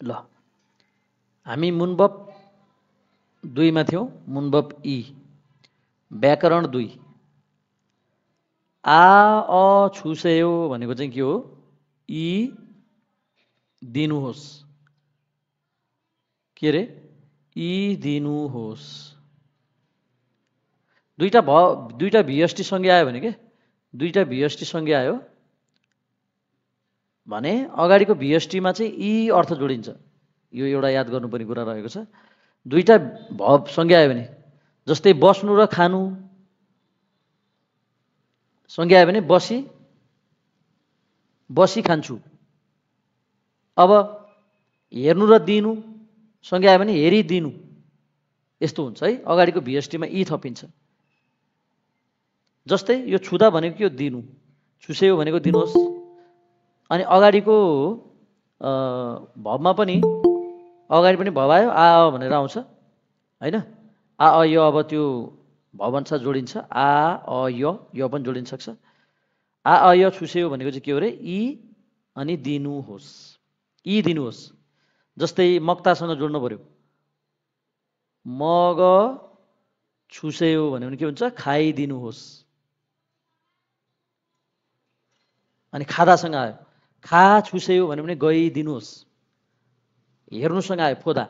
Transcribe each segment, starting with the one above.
ल। हामी मुनबप दुईमा थियौँ मुनबप ई व्याकरण दुई। आ अ छुसेयो भनेको चाहिँ के हो? ई दिनुहोस्। के अरे? ई दिनुहोस्। दुईवटा भ दुईवटा भिएसटी सँगै आयो भने के? दुईवटा भिएसटी सँगै आयो। भने अगाडिको भिएसटीमा चाहिँ यी अर्थ जोडिन्छ। यो एउटा याद गर्नुपर्ने कुरा रहेको छ। दुईवटा भव सँगै आयो भने जस्तै बस्नु र खानु। सँगै आयो भने बसी बसी खान्छु। अब हेर्नु र दिनु सँगै आयो भने हेरिदिनु यस्तो हुन्छ है। अगाडिको भिएसटीमा यी थपिन्छ। जस्तै यो छुँदा भनेको के हो? दिनु। छुसेयो भनेको दिनुहोस्। अनि अगाडिको भवमा पनि अगाडि पनि भव आयो आ भनेर आउँछ होइन? आ अ यो अब त्यो भवअनुसार जोडिन्छ आ अ य यो पनि जोडिन सक्छ। आ अ य छुसेयो भनेको चाहिँ के हो अरे यी अनि दिनुहोस् यी दिनुहोस् जस्तै मक्तासँग जोड्नु पऱ्यो मग छुसेयो भन्यो भने के हुन्छ? खाइदिनुहोस् अनि खादासँग आयो। खा छुसेयो भन्यो भने गइदिनुहोस् हेर्नुसँग आयो फोदा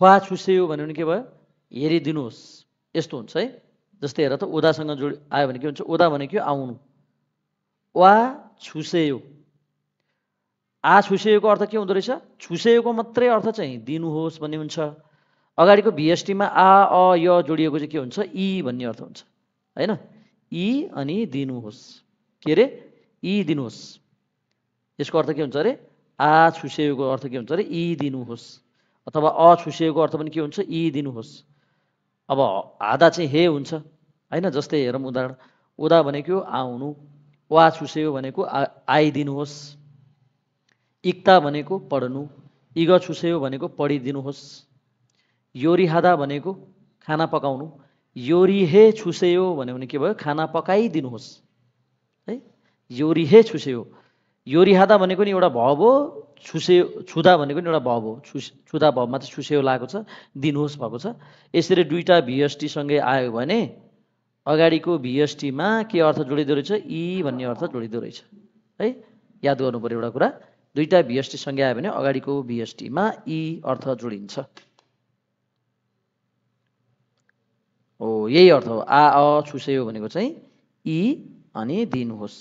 फुवा छुसेयो भन्यो भने के भयो हेरिदिनुहोस् यस्तो हुन्छ है जस्तै हेर त ओदासँग जोड आयो भने के हुन्छ ओदा भनेको आउनु वा छुसेयो आ छुसेयोको अर्थ के हुँदो रहेछ छुसेयोको मात्रै अर्थ चाहिँ दिनुहोस् भन्ने हुन्छ अगाडिको भिएसटीमा आ अ य जोडिएको चाहिँ के हुन्छ इ भन्ने अर्थ हुन्छ होइन इ अनि दिनुहोस् के अरे इ दिनुहोस् यसको अर्थ के हुन्छ अरे? आ छुसेको अर्थ के हुन्छ अरे? इ दिनुहोस्। अथवा अ छुसेको अर्थ पनि के हुन्छ? इ दिनुहोस्। अब आधा चाहिँ हे हुन्छ। होइन? जस्तै हेरौँ उदाहरण। उदा भनेको आउनु वा छुसेयो भनेको आ आइदिनुहोस् इक्ता भनेको पढ्नु। इग छुसेयो भनेको पढिदिनुहोस्। योरिहादा भनेको खाना पकाउनु। योरिहे छुसेयो भन्यो भने के भयो? खाना पकाइदिनुहोस्। है? योरिहे छुसेयो योरिहादा भनेको नि एउटा भव हो छुसे छुदा भनेको नि एउटा भव हो। छु छुदा भवमा चाहिँ छुसेयो लागेको छ दिनुहोस् भएको छ। यसरी दुईवटा भिएसटीसँगै आयो भने अगाडिको भिएसटीमा के अर्थ जोडिँदो रहेछ? इ भन्ने अर्थ जोडिँदो रहेछ। है याद गर्नु पऱ्यो एउटा कुरा। दुईवटा भिएसटीसँगै आयो भने अगाडिको भिएसटीमा इ अर्थ जोडिन्छ। हो यही अर्थ हो। आ अ छुसेयो भनेको चाहिँ इ अनि दिनुहोस्।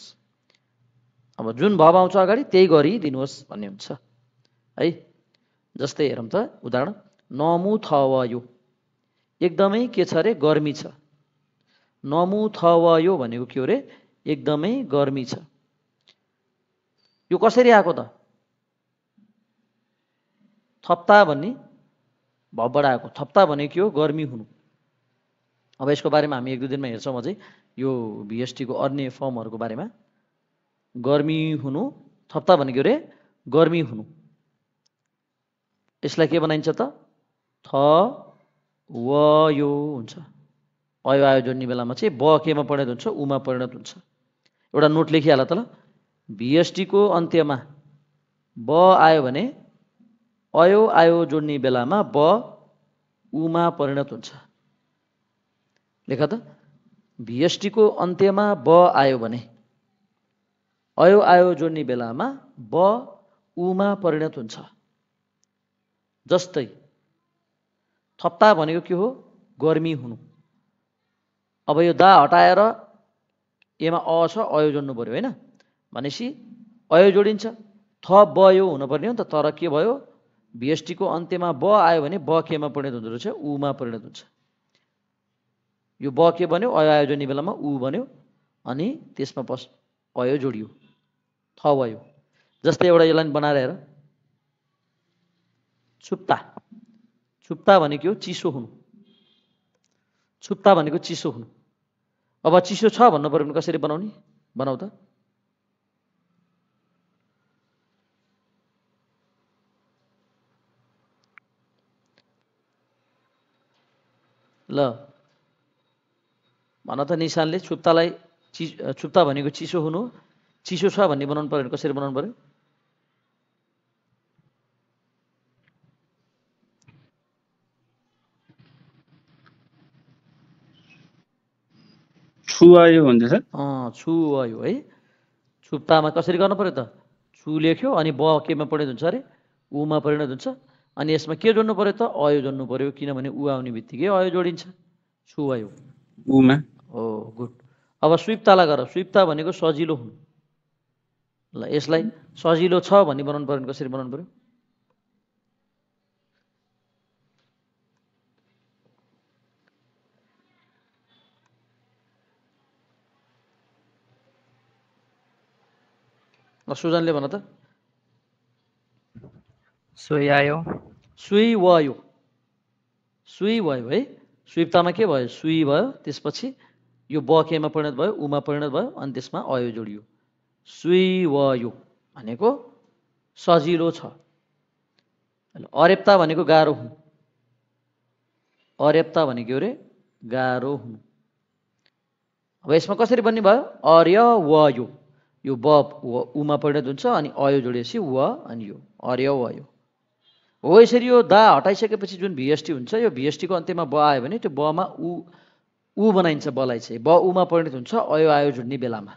अब जुन भाव आउँछ अगाडि त्यही गरी दिनुहोस् भन्ने हुन्छ। है? जस्तै हेरौँ त उदाहरण नमु थवयो। एकदमै के छ अरे गर्मी छ। नमु थवयो भनेको के हो अरे एकदमै गर्मी छ। यो कसरी आएको त? थप्ता भन्ने? भवबाट आएको थप्ता भनेको के हो? गर्मी हुनु। अब यसको बारेमा हामी एक दुई दिनमा हेर्छौँ अझै। यो भिएसटीको अन्य फर्महरूको बारेमा। गर्मी हुनु थप्ता भनेको रे गर्मी हुनु। यसलाई के बनाइन्छ त? थ व यो हुन्छ। अयो आयो जोड्ने बेलामा चाहिँ ब केमा परिणत हुन्छ उमा परिणत हुन्छ। एउटा नोट लेखिहाल त ल। भिएसटीको अन्त्यमा ब आयो भने अयो आयो जोड्ने बेलामा ब उमा परिणत हुन्छ। लेख त। भिएसटीको अन्त्यमा ब आयो भने अयो आयो जोड्ने बेलामा ब उमा परिणत हुन्छ। जस्तै थप्ता भनेको के हो? गर्मी हुनु। अब यो दा हटाएर एमा अ छ अयो जोड्नु पऱ्यो होइन? भनेपछि अयो जोडिन्छ। थ ब यो हुनुपर्ने हो नि त। तर के भयो? भिएसटीको अन्त्यमा ब आयो भने ब केमा परिणत हुँदो रहेछ? उमा परिणत हुन्छ। यो ब के बन्यो? अयो आयो जोड्ने बेलामा उ बन्यो। अनि त्यसमा पस अयो जोडियो। थ भयो। जस्तै एउटा यो लाइन बनाएर हेर। छुप्ता। छुप्ता भनेको हो चिसो हुनु। छुप्ता भनेको चिसो हुनु। अब चिसो छ भन्नु पऱ्यो भने कसरी बनाउने? बनाऊ त। ल। भन त निशानले छुप्तालाई चि छुप्ता भनेको चिसो हुनु। चिसो छ भन्ने बनाउनु पऱ्यो भने कसरी बनाउनु पऱ्यो? छुवायो हुन्छ सर। छुवायो है। छुप्तामा कसरी गर्नु पऱ्यो त? छु लेख्यो अनि ब केमा परिणत हुन्छ अरे? उमा परिणत हुन्छ। अनि यसमा के जोड्नु पऱ्यो त? अयो जोड्नु पऱ्यो किनभने उ आउने बित्तिकै अयो जोडिन्छ। छुवायो उमा। हो गुड। अब स्विप्तालाई गर। स्विप्ता भनेको सजिलो हुन्। ल यसलाई सजिलो छ भन्ने बनाउनु पऱ्यो भने कसरी बनाउनु पऱ्यो ल सुजनले भन त। सोही आयो। सुई वयो सुई भयो है? सुइप्तामा के भयो? सुई भयो त्यसपछि यो ब केमा परिणत भयो उमा परिणत भयो अनि त्यसमा अयो जोडियो। सुई वयो भनेको सजिलो छ। अरेप्ता भनेको गाह्रो हुनु। अरेप्ता भनेको अरे? गाह्रो हुनु। अब यसमा कसरी बन्ने भयो? अर्य वयो यो। ब व उमा परिणत हुन्छ अनि अयो जोडिएपछि व अनि यो। अर्य वयो हो यसरी यो दा हटाइसकेपछि जुन भिएसटी हुन्छ यो भिएसटीको अन्त्यमा ब आयो भने त्यो बमा उ उ बनाइन्छ बलाई चाहिँ। ब उमा परिणत हुन्छ अयो आयो जोड्ने बेलामा।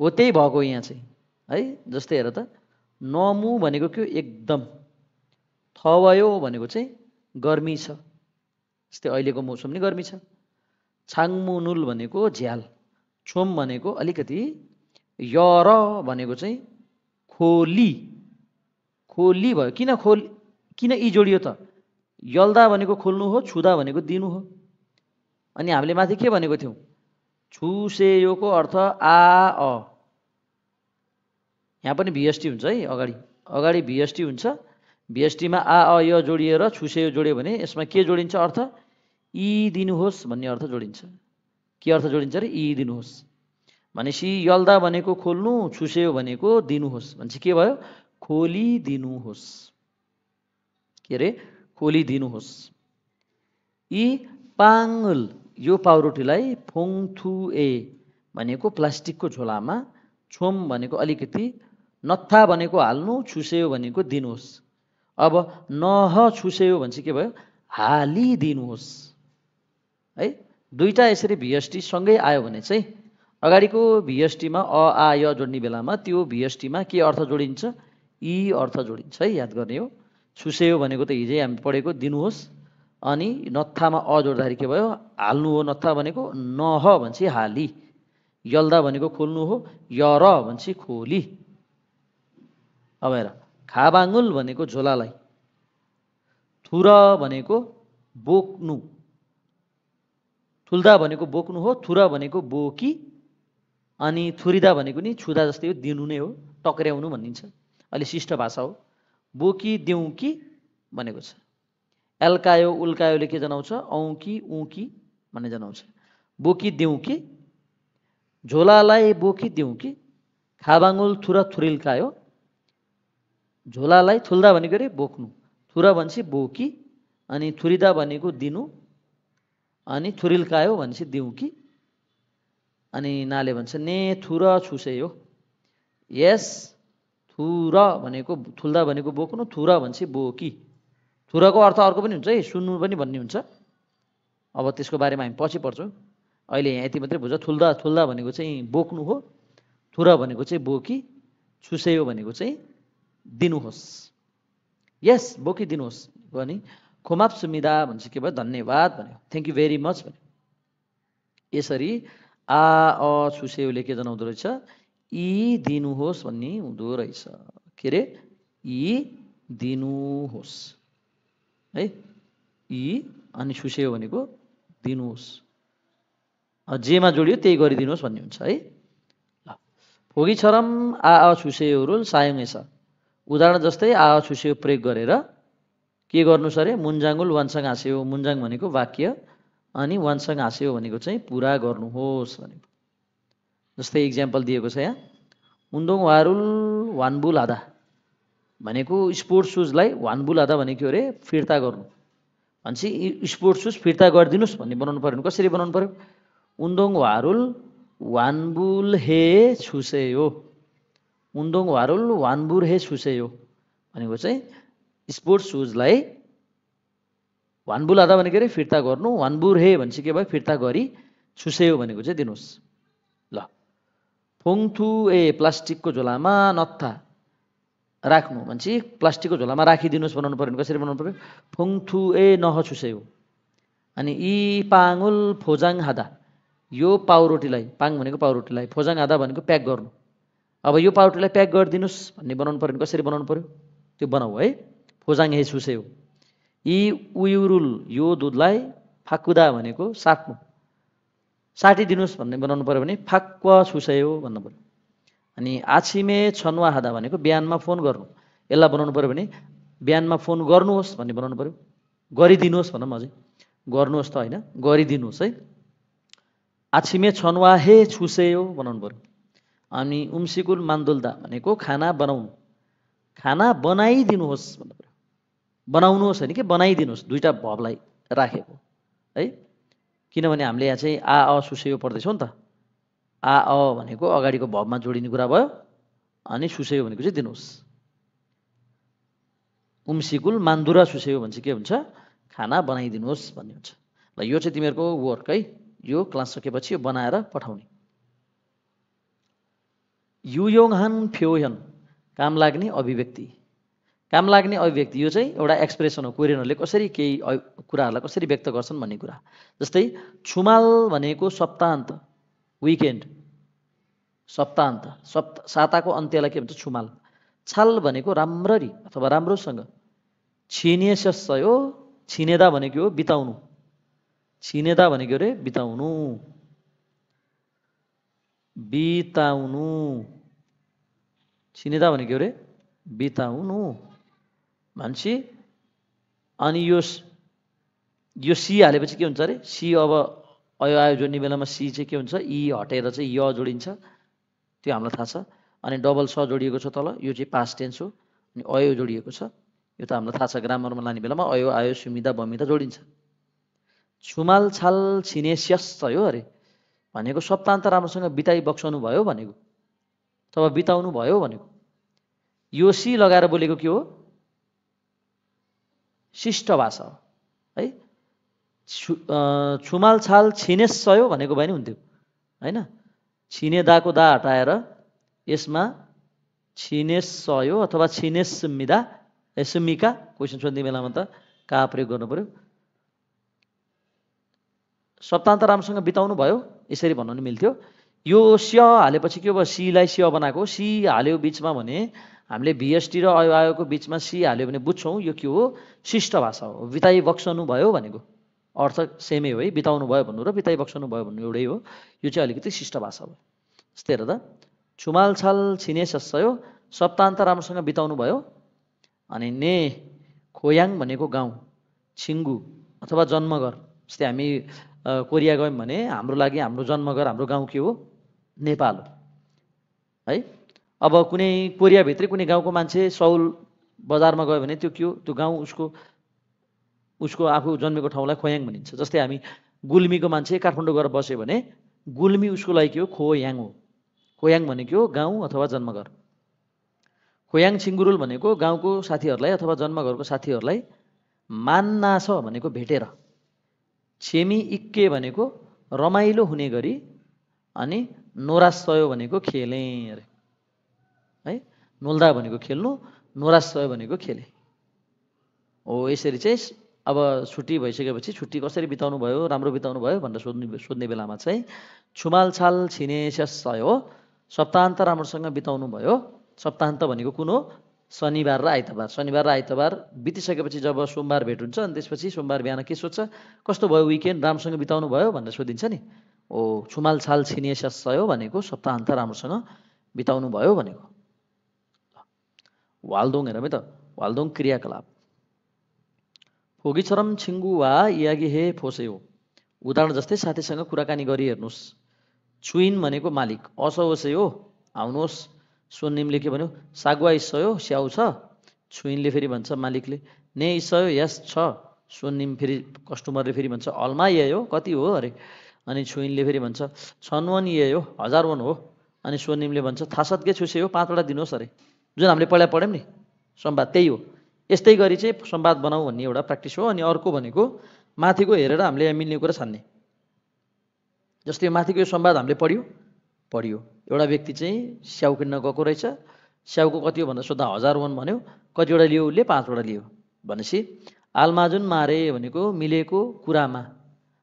हो त्यही भएको यहाँ चाहिँ। है जस्तै हेर त नमु भनेको के? एकदम। थवयो भनेको चाहिँ गर्मी छ। जस्तै अहिलेको मौसम नि गर्मी छ। छाङमुनुल भनेको झ्याल। छोम भनेको अलिकति यर भनेको चाहिँ खोली। खोली भयो। किन खोल किन यी जोडियो त? यल्दा भनेको खोल्नु हो छुदा भनेको दिनु हो। अनि हामीले माथि के भनेको थियौँ? छुसेयोको अर्थ आ अ। यहाँ पनि भिएसटी हुन्छ है अगाडि। अगाडि भिएसटी हुन्छ। भिएसटीमा आ अ य जोडिएर छुसेयो जोड्यो भने यसमा के जोडिन्छ अर्थ? यी दिनुहोस् भन्ने अर्थ जोडिन्छ। के अर्थ जोडिन्छ अरे? यी दिनुहोस्। भनेपछि यल्दा भनेको खोल्नु छुसेयो भनेको दिनुहोस्। भनेपछि के भयो? खोली दिनुहोस्। के अरे? खोली दिनुहोस्। यी पाङ्गल। यो पाउरोटीलाई फोङथु ए भनेको प्लास्टिकको झोलामा छोम भनेको अलिकति नत्था भनेको हाल्नु छुसेयो भनेको दिनुहोस्। अब नह छुसेयो भने चाहिँ के भयो? हालिदिनुहोस्। है दुईवटा यसरी भिएसटी सँगै आयो भने चाहिँ अगाडिको भिएसटीमा अ आ य जोड्ने बेलामा त्यो भिएसटीमा के अर्थ जोडिन्छ? यी अर्थ जोडिन्छ है याद गर्ने हो। छुसेयो भनेको त हिजै हामी पढेको दिनुहोस्। अनि नत्थामा अ जोड्दाखेरि के भयो? हाल्नु हो नत्था भनेको नह भनेपछि हाली। यल्दा भनेको खोल्नु हो यर भनेपछि खोली। अब हेर खाबाङ्गुल भनेको झोलालाई थुर भनेको बोक्नु। थुल्दा भनेको बोक्नु हो थुर भनेको बोकी अनि थुरिदा भनेको नि छुदा जस्तै हो दिनु नै हो टक्र्याउनु भनिन्छ। अलि शिष्ट भाषा हो। बोकी देउकी भनेको छ। एल्कायो उल्कायोले के जनाउँछ? औँकी उँकी भन्ने जनाउँछ। बोकी देउकी। झोलालाई बोकी देउकी। खाबाङ्गुल थुर थुरिल्कायो। झोलालाई थुल्दा भनेको अरे? बोक्नु। थुर भनेपछि बोकी अनि थुरिदा भनेको दिनु अनि थुरिल्कायो भनेपछि दिउकी अनि नाले भन्छ ने थुर छुसे हो। यस थुर भनेको थुल्दा भनेको बोक्नु थुर भनेपछि बोकी। थुरको अर्थ अर्को पनि हुन्छ है सुन्नु पनि भन्ने हुन्छ। अब त्यसको बारेमा हामी पछि पढ्छौँ। अहिले यहाँ यति मात्रै बुझ थुल्दा थुल्दा भनेको चाहिँ बोक्नु हो थुर भनेको चाहिँ बोकी छुसेयो भनेको चाहिँ दिनुहोस्। यस बोकिदिनुहोस् भने खोमाप सुमिदा भन्छ के भयो? धन्यवाद भन्यो। थ्याङ्क यू भेरी मच भन्यो। यसरी आ अ छुसेउले के जनाउँदो रहेछ। यी दिनुहोस् भन्ने हुँदो रहेछ। के अरे यी दिनुहोस् है? यी अनि छुसेयो भनेको दिनुहोस्। जेमा जोडियो त्यही गरिदिनुहोस् भन्ने हुन्छ है? ल। फोगी छरम आ अ रुल सायङ छ उदाहरण जस्तै आ अ प्रयोग गरेर के गर्नुहोस् अरे मुन्जाङ्गुल वानसँग हाँस्यो मुन्जाङ भनेको वाक्य अनि वानसँग हाँस्यो भनेको चाहिँ पुरा गर्नुहोस् भनेको जस्तै इक्जाम्पल दिएको छ यहाँ। उन्दोङ वारुल वानबुल आधा। भनेको स्पोर्ट्स सुजलाई वानबुल आधा भनेको अरे फिर्ता गर्नु। भनेपछि स्पोर्ट्स सुज फिर्ता गरिदिनुहोस् भन्ने बनाउनु पऱ्यो भने कसरी बनाउनु पऱ्यो? उन्दोङ वारुल वानबुल हे छुसे हो। उन्दोङ वारुल वानबुर हे छुसे हो। भनेको चाहिँ स्पोर्ट्स सुजलाई वानबुल आधा भनेको अरे फिर्ता गर्नु। वानबुर हे भनेपछि के भयो? फिर्ता गरी छुसेयो भनेको चाहिँ दिनुहोस्। ल। फोङथु ए प्लास्टिकको झोलामा नत्था। राख्नु भनेपछि प्लास्टिकको झोलामा राखिदिनुहोस् बनाउनु पऱ्यो भने कसरी बनाउनु पऱ्यो? फोङथु ए नह छुसेयो अनि इ पाङुल फोजाङ हादा। यो पाउरोटीलाई पाङ भनेको पाउरोटीलाई फोजाङ हादा भनेको प्याक गर्नु। अब यो पाउरोटीलाई प्याक गरिदिनुहोस् भन्ने बनाउनु पऱ्यो भने कसरी बनाउनु पऱ्यो? त्यो बनाऊ है। फोजाङ हे छुसेयो यी उयुरुल यो दुधलाई फाकुदा भनेको साट्नु। साटिदिनुहोस् भन्ने बनाउनु पऱ्यो भने फाक्व छुसेयो भन्नु पऱ्यो। अनि आछिमे छनुवा हादा भनेको बिहानमा फोन गर्नु। यसलाई बनाउनु पऱ्यो भने बिहानमा फोन गर्नुहोस् भन्ने बनाउनु पऱ्यो गरिदिनुहोस् भनौँ अझै। गर्नुहोस् त होइन गरिदिनुहोस् है। आछिमे छनुवा हे छुसेयो बनाउनु पऱ्यो अनि उम्सिकुल मान्दुल्दा भनेको खाना बनाउनु। खाना बनाइदिनुहोस् भन्नु पऱ्यो बनाउनुहोस् होइन कि बनाइदिनुहोस् दुईवटा भवलाई राखेको। है? किनभने हामीले यहाँ चाहिँ आ अ सुसेयो पढ्दैछौँ नि त। आ अ भनेको अगाडिको भवमा जोडिने कुरा भयो अनि सुसेयो भनेको चाहिँ दिनुहोस्। उम्सिकुल मान्दुरा सुसेयो भने चाहिँ के हुन्छ? खाना बनाइदिनुहोस् भन्ने हुन्छ। ल यो चाहिँ तिमीहरूको वर्क है। यो क्लास सकेपछि यो बनाएर पठाउने। युयोङहान फ्योहन काम लाग्ने अभिव्यक्ति। काम लाग्ने अभिव्यक्ति यो चाहिँ एउटा एक्सप्रेसन हो। कोरियनहरूले कसरी केही कुराहरूलाई कसरी व्यक्त गर्छन् भन्ने कुरा। जस्तै छुमाल भनेको सप्ताहन्त। विकेन्ड सप्ताहन्त सप्त साताको अन्त्यलाई के भन्छ? छुमाल। छाल भनेको राम्ररी अथवा राम्रोसँग छिनेसय छिनेदा भनेको हो बिताउनु। छिनेदा भनेको अरे बिताउनु। बिताउनु। छिनेदा भनेको अरे बिताउनु। भनेपछि अनि यो यो सी हालेपछि के हुन्छ अरे? सी अब अयो आयो जोड्ने बेलामा सी चाहिँ के हुन्छ? ई हटेर चाहिँ य जोडिन्छ। त्यो हामीलाई थाहा छ। अनि डबल स जोडिएको छ तल। यो चाहिँ पास्ट टेन्स हो। अनि अयो जोडिएको छ। यो त हामीलाई थाहा छ। ग्रामरमा लाने बेलामा अयो आयो सुमिदा बमिदा जोडिन्छ। छुमाल छाल छिनेस्यस हो अरे। भनेको सप्तान्त राम्रोसँग बिताइ बक्साउनु भयो भनेको। अथवा बिताउनु भयो भनेको। यो सी लगाएर बोलेको के हो? शिष्ट भाषा है। छु छुमाल छाल छिनेसयो भनेको भए नि हुन्थ्यो। होइन? छिने दाको दा हटाएर यसमा छिनेसयो अथवा छिनेसमिदा सुमिका क्वेसन सोध्ने बेलामा त का प्रयोग गर्नु पऱ्यो सप्तान्त राम्रोसँग बिताउनु भयो। यसरी भन्नु मिल्थ्यो। यो स्य हालेपछि के भयो? सीलाई स्य बनाएको। सी हाल्यो बिचमा भने हामीले भिएसटी र आयोको बिचमा सी हाल्यो भने बुझ्छौँ यो के हो? शिष्ट भाषा हो। बिताइ बक्सनु भयो भनेको। अर्थ सेमै हो है बिताउनु भयो भन्नु र बिताइ बक्सनु भयो भन्नु एउटै हो। यो चाहिँ अलिकति शिष्ट भाषा हो। यस्तै हेर त। छुमाल छाल छिने सस्यो सप्तान्त राम्रोसँग बिताउनु भयो। अनि ने खोयाङ भनेको गाउँ छिङ्गु अथवा जन्मघर। जस्तै हामी कोरिया गयौँ भने हाम्रो लागि हाम्रो जन्मघर हाम्रो गाउँ के हो? नेपाल हो। है? अब कुनै कोरियाभित्रै कुनै गाउँको मान्छे सौल बजारमा गयो भने त्यो के हो? त्यो गाउँ उसको उसको आफू जन्मेको ठाउँलाई खोयाङ भनिन्छ। जस्तै हामी गुल्मीको मान्छे काठमाडौँ गएर बस्यो भने गुल्मी उसको लागि के हो? खोयाङ हो। खोयाङ भनेको हो गाउँ अथवा जन्मघर। खोयाङ छिङ्गुरुल भनेको गाउँको साथीहरूलाई अथवा जन्मघरको साथीहरूलाई मान्ना छ भनेको भेटेर। छेमी इक्के भनेको रमाइलो हुने गरी अनि नोरासयो भनेको खेलेँ अरे है? नोल्दा भनेको खेल्नु नोरासय भनेको खेले। हो यसरी चाहिँ अब छुट्टी भइसकेपछि छुट्टी कसरी बिताउनु भयो राम्रो बिताउनु भयो भनेर सोध्ने सोध्ने बेलामा चाहिँ छुमाल छाल छिनेसय हो सप्ताहन्त राम्रोसँग बिताउनु भयो। सप्ताहन्त भनेको कुन हो? शनिबार र आइतबार। शनिबार र आइतबार बितिसकेपछि जब सोमबार भेट हुन्छ अनि त्यसपछि सोमबार बिहान के सोध्छ? कस्तो भयो विकेन्ड राम्रोसँग बिताउनु भयो भनेर सोधिन्छ नि। ओ छुमाल छाल छिनेसय हो भनेको सप्ताहन्त राम्रोसँग बिताउनु भयो भनेको। वाल्दोङ हेरौँ है त। वाल्दोङ क्रियाकलाप। फोगिछरम छिङ्गु वा यागी हे फोसे हो उदाहरण जस्तै साथीसँग कुराकानी गरी हेर्नुहोस् छुइन भनेको मालिक असोसे हो आउनुहोस् सोनिमले के भन्यो सागुवा इस्सयो स्याउ छ छुइनले फेरि भन्छ मालिकले ने इस्सयो यस छ सोनिम फेरि कस्टमरले फेरि भन्छ अलमा ये हो कति हो अरे अनि छुइनले फेरि भन्छ छन् वन ये हो हजार वन हो अनि सोनिमले भन्छ थासत के छुसे हो पाँचवटा दिनुहोस् अरे जुन हामीले पहिला पढ्यौँ नि संवाद त्यही हो यस्तै गरी चाहिँ संवाद बनाऊ भन्ने एउटा प्र्याक्टिस हो अनि अर्को भनेको माथिको हेरेर हामीले यहाँ मिल्ने कुरा छान्ने। जस्तै माथिको यो संवाद हामीले पढ्यो? पढ्यो। एउटा व्यक्ति चाहिँ स्याउ किन्न गएको रहेछ। स्याउको कति हो भन्दा सोद्धा हजार वान भन्यो। कतिवटा लियो उसले? पाँचवटा लियो भनेपछि आलमाजुन मारे भनेको मिलेको कुरामा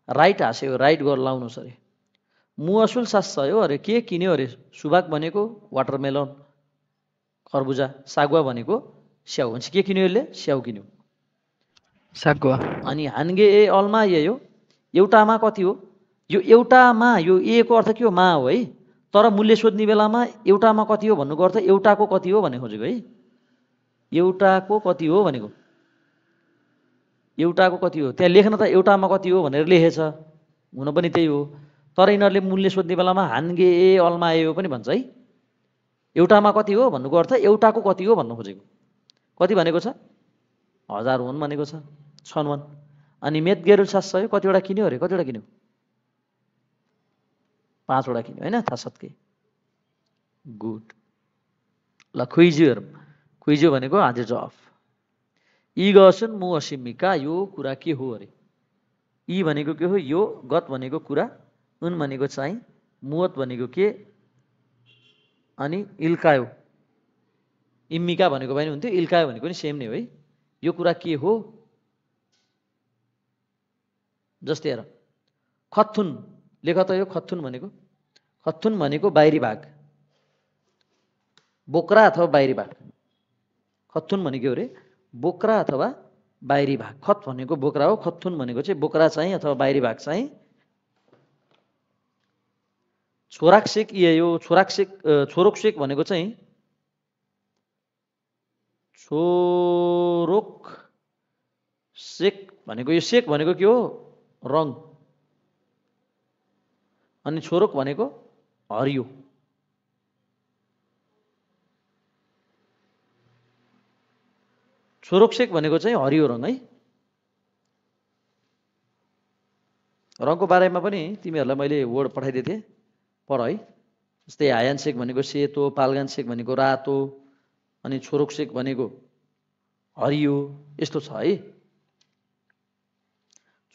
राइट हाँस्यो। राइट गरेर लाउनुहोस् अरे मु असुल सास्छ हो। अरे के किन्यो? अरे सुबाक भनेको वाटरमेलन खरबुजा सागुवा भनेको स्याउ भनेपछि के किन्यो यसले स्याउ किन्यो सागुवा अनि हानगे ए अलमा ए हो एउटामा कति हो यो एउटामा यो ए को अर्थ के हो मा हो है तर मूल्य सोध्ने बेलामा एउटामा कति हो भन्नुको अर्थ एउटाको कति हो भन्ने खोजेको है एउटाको कति हो भनेको एउटाको कति हो त्यहाँ लेख्न त एउटामा कति हो भनेर लेखेछ हुन पनि त्यही हो तर यिनीहरूले मूल्य सोध्ने बेलामा हानगे ए अलमा ए हो पनि भन्छ है एउटामा कति हो भन्नुको अर्थ एउटाको कति हो भन्नु खोजेको कति भनेको छ? हजार वान भनेको छ छन् वान अनि मेत गेरुल सात कतिवटा किन्यो अरे? कतिवटा किन्यो? पाँचवटा किन्यो होइन? थाहा गुड। ल खुइज्यू भनेको आज अफ। यी गर्छन् मु असिमिका यो कुरा के हो अरे? यी भनेको के हो? यो गत भनेको कुरा उन भनेको चाहिँ मुवत भनेको के? अनि इल्कायो। इम्मिका भनेको पनि हुन्थ्यो इल्कायो भनेको पनि सेम नै हो है। यो कुरा के हो? जस्तै हेर खत्थुन लेख त यो खत्थुन भनेको। खत्थुन भनेको बाहिरी भाग। बोक्रा अथवा बाहिरी भाग। खत्थुन भनेको अरे बोक्रा अथवा बाहिरी भाग। खत भनेको बोक्रा हो खत्थुन भनेको चाहिँ बोक्रा चाहिँ अथवा बाहिरी भाग चाहिँ। छोराक्सेक यो छोराक्सेक छोरोक्सेक भनेको चाहिँ छोरोक सेक भनेको यो सेक भनेको के हो? रङ। अनि छोरोक भनेको हरियो। छोरोक्सेक भनेको चाहिँ हरियो रङ है। रङको बारेमा पनि तिमीहरूलाई मैले वर्ड पठाइदिएको थिएँ पढ है। जस्तै हायानसेक भनेको सेतो पालगानसेक भनेको रातो अनि छोरोक्सेक भनेको हरियो यस्तो छ है?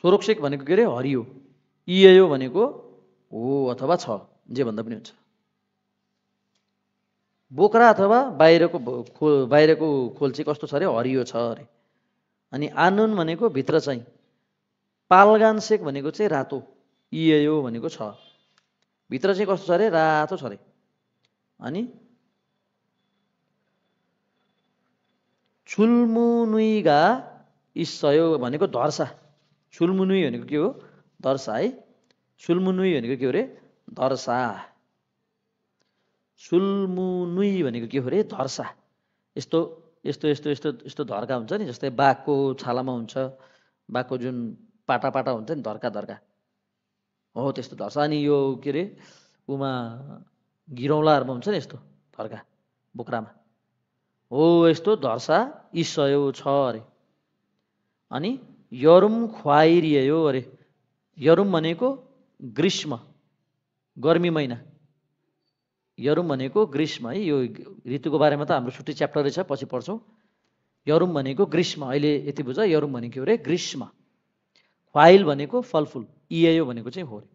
छोरोक्सेक भनेको के अरे हरियो इयो भनेको हो अथवा छ जे भन्दा पनि हुन्छ। बोक्रा अथवा बाहिरको खो बाहिरको खोल चाहिँ कस्तो छ अरे हरियो छ अरे अनि आनुन भनेको भित्र चाहिँ पालगान सेक भनेको चाहिँ रातो इयो भनेको छ। भित्र चाहिँ कस्तो छ अरे रातो छ अरे अनि छुल्मुनुइगा इस्सयो भनेको धर्सा छुल्मुनुई भनेको के हो? धर्सा है। छुल्मुनुई भनेको के हो अरे धर्सा सुल्मुनुई भनेको के हो अरे धर्सा यस्तो यस्तो यस्तो यस्तो यस्तो धर्का हुन्छ नि जस्तै बाघको छालामा हुन्छ। बाघको जुन पाटा पाटा हुन्छ नि धर्का धर्का। हो त्यस्तो धर्सा अनि यो के अरे उमा घिरौँलाहरूमा हुन्छ नि यस्तो धर्का बोक्रामा। हो यस्तो धर्सा इसयो छ अरे। अनि यरुम खुवाइरियो अरे। यरुम भनेको ग्रीष्म गर्मी महिना। यरुम भनेको ग्रीष्म है यो ऋतुको बारेमा त हाम्रो छुट्टी च्याप्टरै छ पछि पढ्छौँ। यरुम भनेको ग्रीष्म अहिले यति बुझ यरुम भनेको अरे ग्रीष्म। फाइल भनेको फलफुल इयो भनेको चाहिँ हो अरे।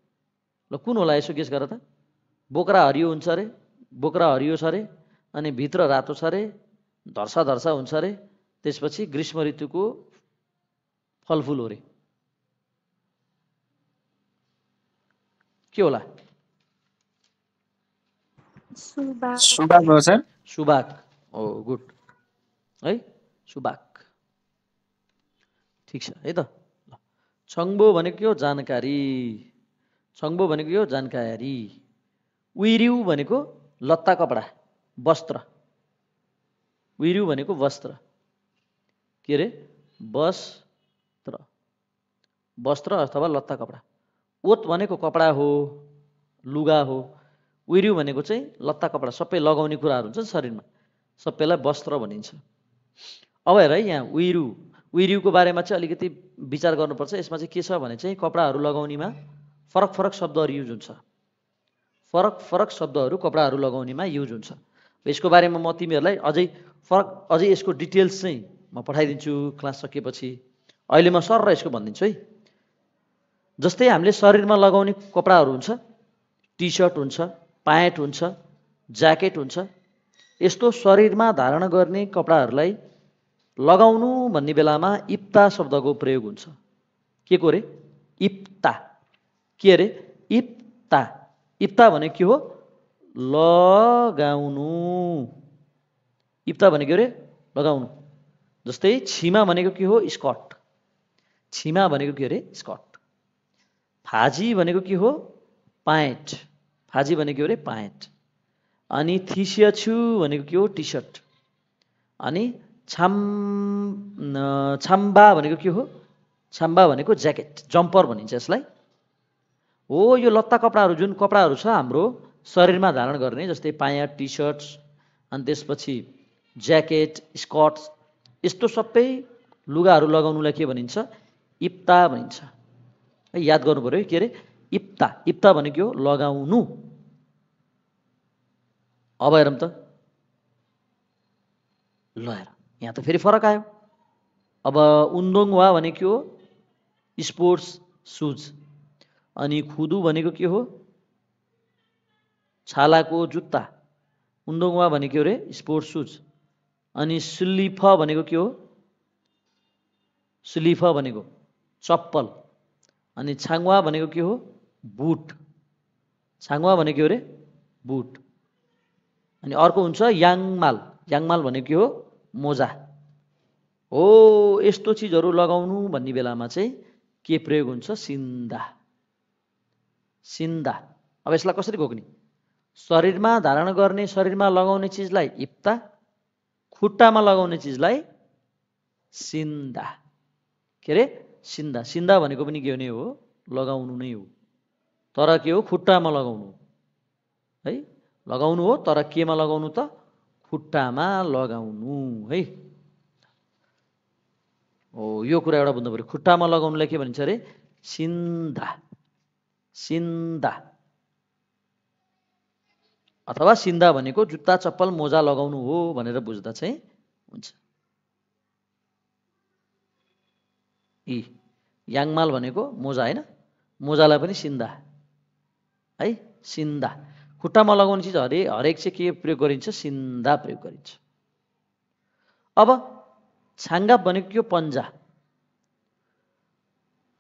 ल कुन होला यसो गेस गर त। बोक्रा हरियो हुन्छ अरे बोक्रा हरियो छ अरे अनि भित्र रातो छ अरे धर्सा धर्सा हुन्छ अरे। त्यसपछि ग्रीष्म ऋतुको फलफुल हो अरे। के होला? सुबाक। हो सर। सुबाक। हो गुड। है? सुबाक। ठिक छ है त? छङ्बो भनेको के हो? जानकारी। छङ्बो भनेको के हो? जानकारी। उइर्यु भनेको लत्ता कपडा वस्त्र। उइर्यु भनेको वस्त्र। के अरे? वस्त्र। वस्त्र अथवा लत्ता कपडा। ओत भनेको कपडा हो लुगा हो उइर्यु भनेको चाहिँ लत्ता कपडा। सबै लगाउने कुराहरू हुन्छ शरीरमा। सबैलाई वस्त्र भनिन्छ। अब हेर है यहाँ उइरु उइर्युको बारेमा चाहिँ अलिकति विचार गर्नुपर्छ। यसमा चाहिँ के छ भने चाहिँ कपडाहरू लगाउनेमा फरक फरक शब्दहरू युज हुन्छ। फरक फरक शब्दहरू कपडाहरू लगाउनेमा युज हुन्छ। यसको बारेमा म तिमीहरूलाई अझै फरक अझै यसको डिटेल्स चाहिँ म पठाइदिन्छु क्लास सकिएपछि। अहिले म सर र यसको भनिदिन्छु है। जस्तै हामीले शरीरमा लगाउने कपडाहरू हुन्छ टी सर्ट हुन्छ प्यान्ट हुन्छ ज्याकेट हुन्छ यस्तो शरीरमा धारण गर्ने कपडाहरूलाई लगाउनु भन्ने बेलामा इप्ता शब्दको प्रयोग हुन्छ। के को अरे इप्ता। के अरे? इप्ता। इप्ता भनेको के हो? लगाउनु। इप्ता भनेको अरे? लगाउनु। जस्तै छिमा भनेको के हो? स्कट। छिमा भनेको के अरे? स्कट। फाजी भनेको के हो? प्यान्ट फाजी भनेको अरे? प्यान्ट अनि थिसिया छु भनेको के हो? टी सर्ट अनि छाम छाम्बा भनेको के हो? छाम्बा भनेको ज्याकेट। जम्पर भनिन्छ यसलाई। हो यो लत्ता कपडाहरू जुन कपडाहरू छ हाम्रो शरीरमा धारण गर्ने जस्तै पायाँ टी सर्ट्स अनि त्यसपछि ज्याकेट स्कर्ट्स यस्तो सबै लुगाहरू लगाउनुलाई के भनिन्छ? इप्ता भनिन्छ। है याद गर्नु पऱ्यो के अरे? इप्ता। इप्ता भनेको हो लगाउनु। अब हेरौँ त। ल हेर। यहाँ त फेरि फरक आयो। अब उन्दोङ वा भनेको हो स्पोर्ट्स सुज। अनि खुदु भनेको के हो? छालाको जुत्ता। उन्दोङवा भनेको अरे? Sports shoes. अनि सुलिफ भनेको के हो? सुलिफ भनेको चप्पल। अनि छाङ्वा भनेको के हो? बुट। छाङ्वा भनेको अरे बुट। अनि अर्को हुन्छ याङमाल। याङमाल भनेको के हो? मोजा। हो यस्तो चिजहरू लगाउनु भन्ने बेलामा चाहिँ के प्रयोग हुन्छ? सिन्दा। सिन्दा। अब यसलाई कसरी घोक्ने? शरीरमा धारण गर्ने शरीरमा लगाउने चिजलाई इप्ता खुट्टामा लगाउने चिजलाई सिन्दा। के अरे? सिन्दा। सिन्दा भनेको पनि के नै हो? लगाउनु नै हो। तर के हो? खुट्टामा लगाउनु है। लगाउनु हो तर केमा लगाउनु त? खुट्टामा लगाउनु है? हो यो कुरा एउटा बुझ्नु पऱ्यो खुट्टामा लगाउनुलाई के भनिन्छ अरे? सिन्धा सिन्धा अथवा सिन्धा भनेको जुत्ता चप्पल मोजा लगाउनु हो भनेर बुझ्दा चाहिँ हुन्छ। यी याङमाल भनेको मोजा होइन? मोजालाई पनि सिन्धा है? सिन्धा खुट्टामा लगाउने चिज हरे हरेक चाहिँ के प्रयोग गरिन्छ? सिन्धा प्रयोग गरिन्छ। अब छाङ्गा भनेको के हो? पन्जा।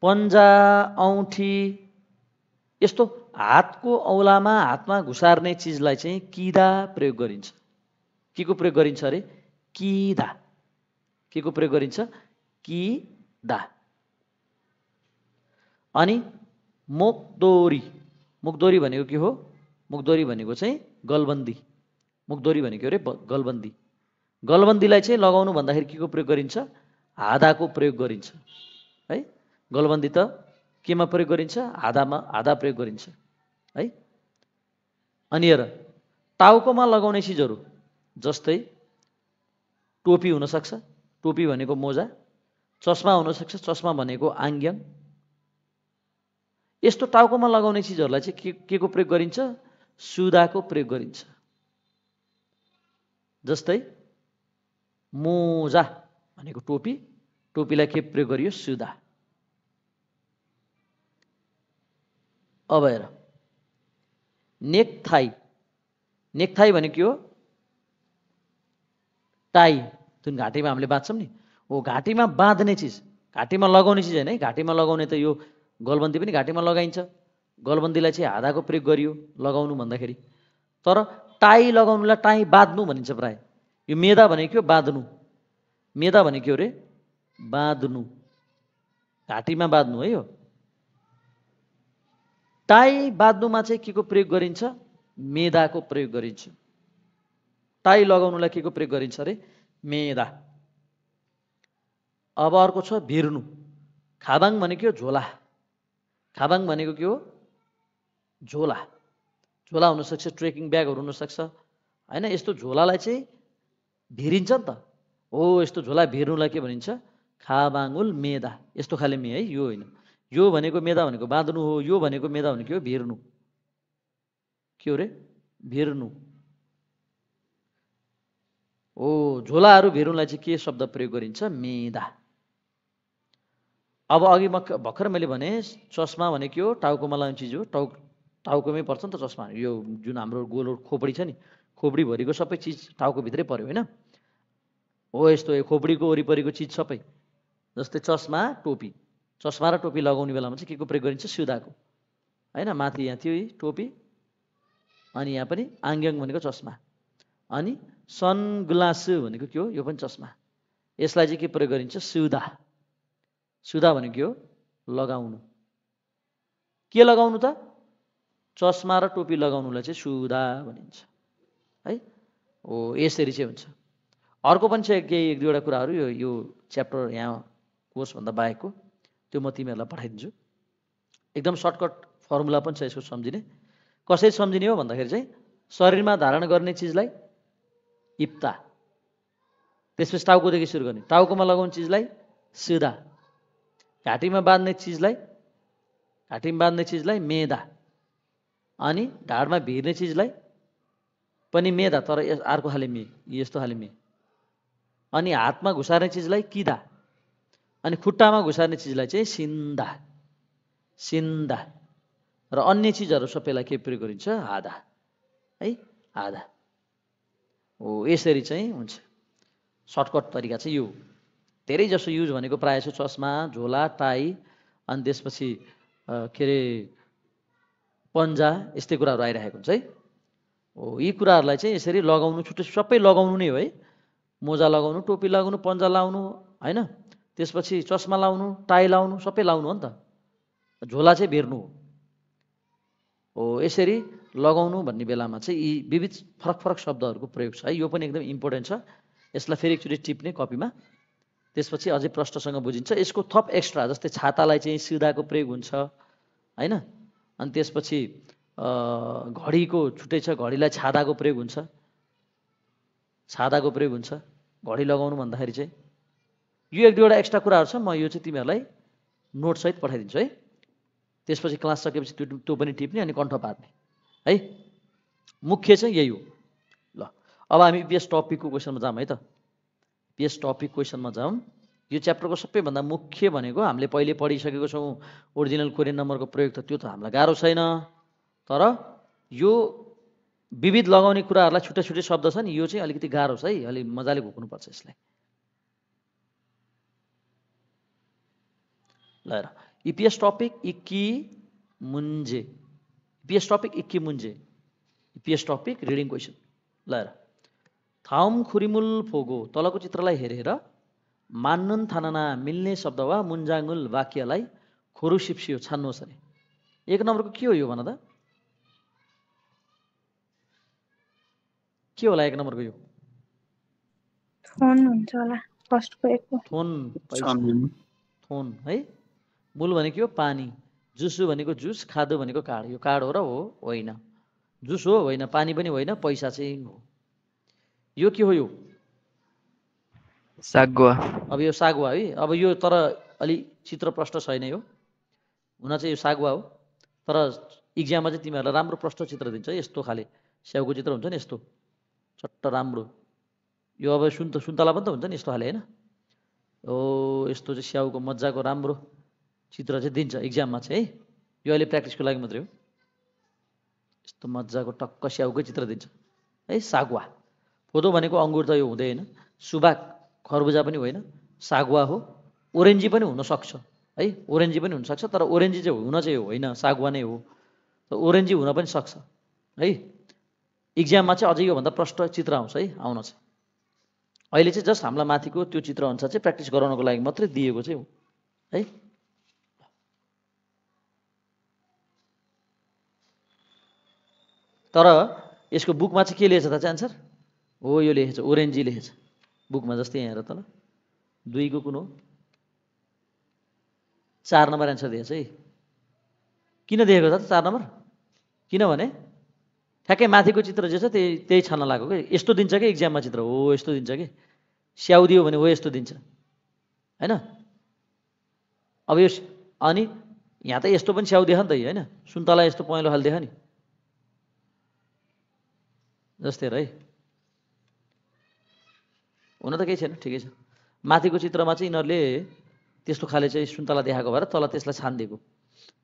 पन्जा औँठी यस्तो हातको औलामा हातमा घुसार्ने चिजलाई चाहिँ किदा प्रयोग गरिन्छ? के को प्रयोग गरिन्छ अरे? किदा। के को प्रयोग गरिन्छ? किदा। अनि मुखदोरी। मुखदोरी भनेको के हो? मुखदोरी भनेको चाहिँ गलबन्दी। मुखदोरी भनेको अरे गलबन्दी। गलबन्दीलाई चाहिँ लगाउनु भन्दाखेरि के को प्रयोग गरिन्छ? हादाको प्रयोग गरिन्छ। है? गलबन्दी त केमा प्रयोग गरिन्छ? हादामा हादा प्रयोग गरिन्छ। है? अनि हेर टाउकोमा लगाउने चिजहरू जस्तै टोपी हुनसक्छ टोपी भनेको मोजा चस्मा हुनसक्छ चस्मा भनेको आङ्ग्याङ यस्तो टाउकोमा लगाउने चिजहरूलाई चाहिँ के के को प्रयोग गरिन्छ? सुदाको प्रयोग गरिन्छ। जस्तै मोजा भनेको टोपी टोपीलाई के प्रयोग गरियो? सुदा अब हेर। नेकथाई। नेकथाई भनेको के हो? टाई जुन घाँटीमा हामीले बाँध्छौँ नि हो घाँटीमा बाँध्ने चिज घाँटीमा लगाउने चिज होइन है। घाँटीमा लगाउने त यो गलबन्दी पनि घाँटीमा लगाइन्छ। गलबन्दीलाई चाहिँ हादाको प्रयोग गरियो लगाउनु भन्दाखेरि। तर टाई लगाउनुलाई टाई बाँध्नु भनिन्छ प्रायः। यो मेदा भनेको बाँध्नु। मेदा भनेको अरे बाँध्नु। घाँटीमा बाँध्नु है यो। टाई बाँध्नुमा चाहिँ के को प्रयोग गरिन्छ? मेदाको प्रयोग गरिन्छ। टाई लगाउनुलाई के को प्रयोग गरिन्छ अरे? मेदा अब अर्को छ भिर्नु। खाबाङ भनेको झोला। खाबाङ भनेको के हो? झोला। झोला हुनसक्छ ट्रेकिङ ब्यागहरू हुनसक्छ। होइन यस्तो झोलालाई चाहिँ भिरिन्छ नि त। हो यस्तो झोला भिर्नुलाई के भनिन्छ? खाबाङुल मेदा यस्तो खाले मे है यो होइन। यो भनेको मेदा भनेको बाँध्नु हो यो भनेको मेदा भनेको भिर्नु। के हो रे? भिर्नु। हो झोलाहरू भिर्नुलाई चाहिँ के शब्द प्रयोग गरिन्छ? मेदा अब अघि म भर्खर मैले भने चस्मा भनेको हो? टाउकोमा लगाउने चिज हो। टाउ टाउकोमै पर्छ नि त चस्मा। यो जुन हाम्रो गोलो खोपडी छ नि खोपडीभरिको सबै चिज टाउकोभित्रै पऱ्यो होइन? हो यस्तो खोपडीको वरिपरिको चिज सबै। जस्तै चस्मा टोपी। चस्मा र टोपी लगाउने बेलामा चाहिँ के को प्रयोग गरिन्छ? सुदाको होइन? माथि यहाँ थियो टोपी अनि यहाँ पनि आङ्ग्याङ भनेको चस्मा। अनि सनग्लास भनेको के हो? यो पनि चस्मा। यसलाई चाहिँ के प्रयोग गरिन्छ? सुदा सुदा भनेको के हो? लगाउनु। के लगाउनु त? चस्मा र टोपी लगाउनुलाई चाहिँ सुदा भनिन्छ। है? हो यसरी चाहिँ हुन्छ। अर्को पनि छ केही एक दुईवटा कुराहरू। यो यो च्याप्टर यहाँ कोर्सभन्दा बाहेकको। त्यो म तिमीहरूलाई पठाइदिन्छु। एकदम सर्टकट फर्मुला पनि छ यसको सम्झिने। कसरी सम्झिने हो भन्दाखेरि चाहिँ शरीरमा धारण गर्ने चिजलाई इप्ता। त्यसपछि टाउकोदेखि सुरु गर्ने। टाउकोमा लगाउने चिजलाई सिधा। घाँटीमा बाँध्ने चिजलाई घाँटीमा बाँध्ने चिजलाई मेदा अनि ढाडमा भिर्ने चिजलाई पनि मेदा तर अर्को खाले मे यस्तो खाले मे। अनि हातमा घुसार्ने चिजलाई किदा अनि खुट्टामा घुसार्ने चिजलाई चाहिँ सिन्दा। सिन्दा। र अन्य चिजहरू सबैलाई के प्रयोग गरिन्छ? आधा। है? आधा। हो यसरी चाहिँ हुन्छ। सर्टकट तरिका चाहिँ यो धेरै जसो युज भनेको प्रायः जसो चस्मा झोला टाई अनि त्यसपछि के अरे पन्जा यस्तै कुराहरू आइरहेको हुन्छ है। हो यी कुराहरूलाई चाहिँ यसरी लगाउनु छुट्टै सबै लगाउनु नै हो है। मोजा लगाउनु टोपी लगाउनु पन्जा लाउनु होइन? त्यसपछि चस्मा लाउनु टाई लाउनु सबै लाउनु हो नि त। झोला चाहिँ भेर्नु हो। हो यसरी लगाउनु भन्ने बेलामा चाहिँ यी विविध फरक फरक शब्दहरूको प्रयोग छ है। यो पनि एकदम इम्पोर्टेन्ट छ। यसलाई फेरि एकचोटि टिप्ने कपीमा। त्यसपछि अझै प्रष्टसँग बुझिन्छ। यसको थप एक्स्ट्रा जस्तै छातालाई चाहिँ सिधाको प्रयोग हुन्छ होइन? अनि त्यसपछि घडीको छुट्टै छ घडीलाई छादाको प्रयोग हुन्छ। छादाको प्रयोग हुन्छ। घडी लगाउनु भन्दाखेरि चाहिँ यो एक दुईवटा एक्स्ट्रा कुराहरू छ म यो चाहिँ तिमीहरूलाई नोटसहित पठाइदिन्छु है। त्यसपछि क्लास सकेपछि त्यो त्यो पनि टिप्ने अनि कण्ठ पार्ने है। मुख्य चाहिँ यही हो। ल अब हामी पिएस टपिकको क्वेसनमा जाऊँ है त। पिएस टपिक क्वेसनमा जाउँ यो च्याप्टरको सबैभन्दा मुख्य भनेको हामीले पहिले पढिसकेको छौँ। ओरिजिनल कोरियन नम्बरको प्रयोग त त्यो त हामीलाई गाह्रो छैन। तर यो विविध लगाउने कुराहरूलाई छुट्टै छुट्टै शब्द छ नि यो चाहिँ अलिकति गाह्रो छ है। अलिक मजाले घुक्नुपर्छ यसलाई। ल इपिएस टपिक इक्की मुन्जे इपिएस टपिक इक्की मुन्जे इपिएस टपिक रिडिङ क्वेसन ल थाउम खुरिमुल फोगो तलको चित्रलाई हेरेर मान्नुन थानना मिल्ने शब्द वा मुन्जाङ्गुल वाक्यलाई खोरु सिप्सियो छान्नुहोस् अरे एक नम्बरको के हो यो भन त के होला एक नम्बरको यो फोन हुन्छ होला फर्स्टको फोन फोन है मूल भनेको हो पानी। जुसु भनेको जुस खादो भनेको काड। यो काड हो र हो होइन। जुस हो होइन। पानी पनि होइन पैसा चाहिँ हो। यो के हो यो? सागुवा। अब यो सागुवा है। अब यो तर अलि चित्र प्रष्ट छैन यो। हुन चाहिँ यो सागुवा हो। तर इक्जाममा चाहिँ तिमीहरूलाई राम्रो प्रष्ट चित्र दिन्छ यस्तो खाले। स्याउको चित्र हुन्छ नि यस्तो। चट्ट राम्रो। यो अब सुन्त सुन्तला पनि त हुन्छ नि यस्तो खाले होइन? हो यस्तो चाहिँ स्याउको मजाको राम्रो। चित्र चाहिँ दिन्छ इक्जाममा चाहिँ है? यो अहिले प्र्याक्टिसको लागि मात्रै हो। यस्तो मजाको टक्क स्याउकै चित्र दिन्छ है? सागुवा। फोदो भनेको अङ्गुर त यो हुँदैन सुबाक खरबुजा पनि होइन। सागुवा हो। ओरेन्जी पनि हुनसक्छ है? ओरेन्जी पनि हुनसक्छ तर ओरेन्जी चाहिँ हुन चाहिँ होइन। सागुवा नै हो। ओरेन्जी हुन पनि सक्छ है? इक्जाममा चाहिँ अझै योभन्दा प्रष्ट चित्र आउँछ है? आउन चाहिँ। अहिले चाहिँ जस्ट हामीलाई माथिको त्यो चित्र अनुसार चाहिँ प्र्याक्टिस गराउनको लागि मात्रै दिएको चाहिँ हो है? तर यसको बुकमा चाहिँ के लेखेछ त चाहिँ हो यो लेखेछ ओरेन्जी लेखेछ। बुकमा जस्तै यहाँ हेर तल। दुईको कुन हो? चार नम्बर एन्सर दिएछ है। किन दिएको छ त चार नम्बर? किनभने ठ्याक्कै माथिको चित्र जे छ त्यही त्यही छान्न लाग्यो कि यस्तो दिन्छ कि इक्जाममा चित्र? हो यस्तो दिन्छ कि? स्याउ दियो भने हो यस्तो दिन्छ। होइन? अब यो अनि यहाँ त यस्तो पनि स्याउ देख नि त होइन? सुन्तला यस्तो पहेँलो खाल देख नि। जस्तै है। हुन त केही छैन ठिकै छ। माथिको चित्रमा चाहिँ यिनीहरूले त्यस्तो खाले चाहिँ सुन्तला देखाएको भएर तल त्यसलाई छानिदिएको।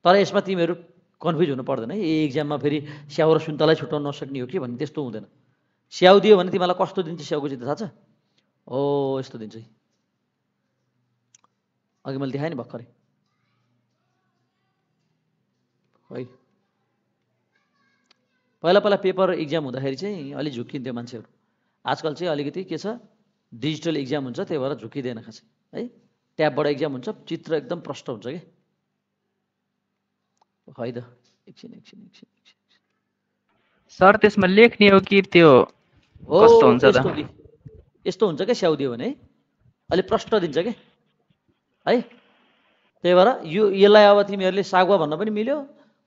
तर यसमा तिमीहरू कन्फ्युज हुनु पर्दैन है। इक्जाममा फेरि स्याउ र सुन्तलाई छुट्याउन नसक्ने हो कि भन्ने त्यस्तो हुँदैन। स्याउ दियो भने तिमीलाई कस्तो दिन्छ स्याउको चित्र थाहा छ? हो यस्तो दिन्छ है अघि मैले देखाएँ नि भर्खरै। है पहिला पहिला पेपर इक्जाम हुँदाखेरि चाहिँ अलिक झुक्किन्थ्यो मान्छेहरू। आजकल चाहिँ अलिकति के छ? डिजिटल इक्जाम हुन्छ त्यही भएर झुक्किँदैन खासै। है? ट्याबबाट इक्जाम हुन्छ चित्र एकदम प्रष्ट हुन्छ कि? है त। एकछिन एकछिन एकछिन सर त्यसमा लेख्ने हो कि त्यो हो कस्तो हुन्छ? यस्तो हुन्छ क्या स्याउदियो भने? अलिक प्रष्ट दिन्छ कि? है? त्यही भएर यो यसलाई अब तिमीहरूले सागुवा भन्न पनि मिल्यो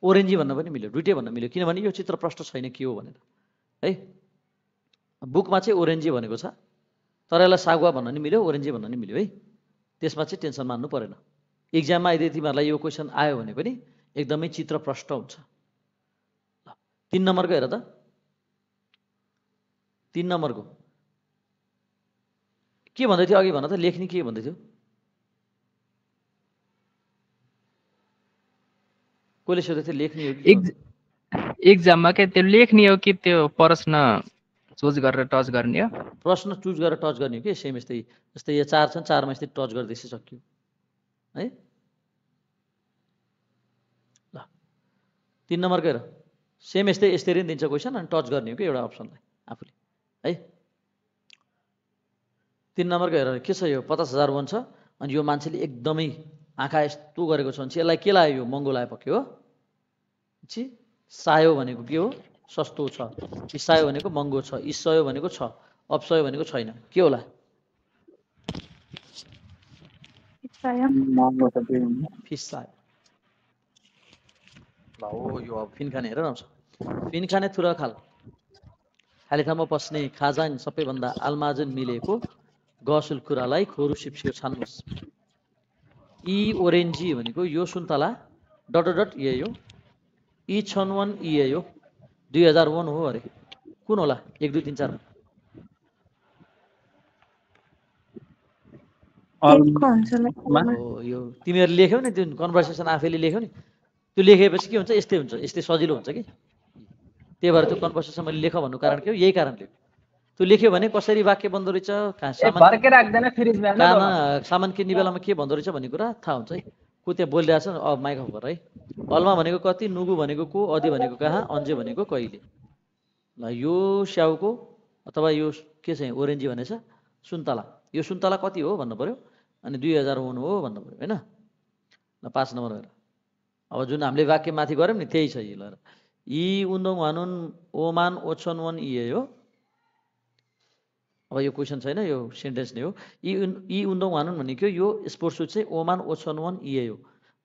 ओरेन्जी भन्न पनि मिल्यो दुइटै भन्न मिल्यो। किनभने यो चित्र प्रष्ट छैन के हो भनेर। है? बुकमा चाहिँ ओरेन्जी भनेको छ तर यसलाई सागुवा भन्न नि मिल्यो ओरेन्जी भन्न नि मिल्यो है? त्यसमा चाहिँ टेन्सन मान्नु परेन। इक्जाममा यदि तिमीहरूलाई यो क्वेसन आयो भने पनि एकदमै चित्र प्रष्ट हुन्छ। ल तिन नम्बरको हेर त। तिन नम्बरको। के भन्दै थियो अघि भन त लेख्ने के भन्दै थियो? कसले सोध्दै थियो लेख्ने हो कि के एक्ज- एक्जाममा के त्यो लेख्ने हो कि त्यो प्रश्न चुज गरेर टच गर्ने हो? प्रश्न चुज गरेर टच गर्ने हो कि? सेम यस्तै जस्तै यो चार छन् चारमा यस्तै टच गर्दैछ सक्यो। है? ल तिन नम्बरको हेर सेम यस्तै यसरी नै दिन्छ क्वेसन अनि टच गर्ने हो कि एउटा अप्सनलाई आफूले। है? तिन नम्बरको हेर के छ यो? पचास हजार वान छ अनि यो मान्छेले एकदमै आँखा यस्तो गरेको छ भने चाहिँ यसलाई के लाग्यो यो महँगो लाग्यो पक्यो? हो छि सायो भनेको के हो? सस्तो छ। इसायो भनेको महँगो छ। इसयो भनेको छ। अपसयो भनेको छैन। के होला? फिसायो ल हो यो अब फिन खाने हेर न आउँछ। फिन खाने थुरा खाल। खाली ठाउँमा पस्ने खाजाङ सबैभन्दा आलमाजन मिलेको गसुल कुरालाई खोरु सिप्सियो छान्नुहोस्। यी ओरेन्जी भनेको यो सुन्तला डट डट ए हो यी। छन् वान इए हो दुई हजार वान हो अरे। कुन होला? एक दुई तिन चार। हो यो तिमीहरूले लेख्यौ नि त्यो कन्भर्सेसन आफैले लेख्यौ नि। त्यो लेखेपछि के हुन्छ? यस्तै हुन्छ यस्तै सजिलो हुन्छ कि? त्यही भएर त्यो कन्भर्सेसन मैले लेख भन्नु कारण के हो? यही कारणले। त्यो लेख्यो भने कसरी वाक्य बन्दो रहेछ? कहाँ सामान किन्ने बेलामा के भन्दो रहेछ भन्ने कुरा थाहा हुन्छ है। को त्यहाँ बोलिरहेछ अब माइक खबर है। हलमा भनेको कति नुगु भनेको को अधि भनेको कहाँ अन्जे भनेको कहिले? ल यो स्याउको अथवा यो के छ यहाँ ओरेन्जी भनेछ सुन्तला। यो सुन्तला कति हो भन्नु पऱ्यो अनि दुई हजार वान हो भन्नु पऱ्यो होइन? ल पाँच नम्बर हेर अब जुन हामीले वाक्य माथि गऱ्यौँ नि त्यही छ यी ल यी उन्दोङ भानुन ओमान ओछन वान इए हो। अब यो क्वेसन छैन यो सेन्टेन्स नै हो। यी उन- यी उन्दोङ भानुन भनेको यो स्पोर्ट्स सुज चाहिँ ओमान ओछन वान इए हो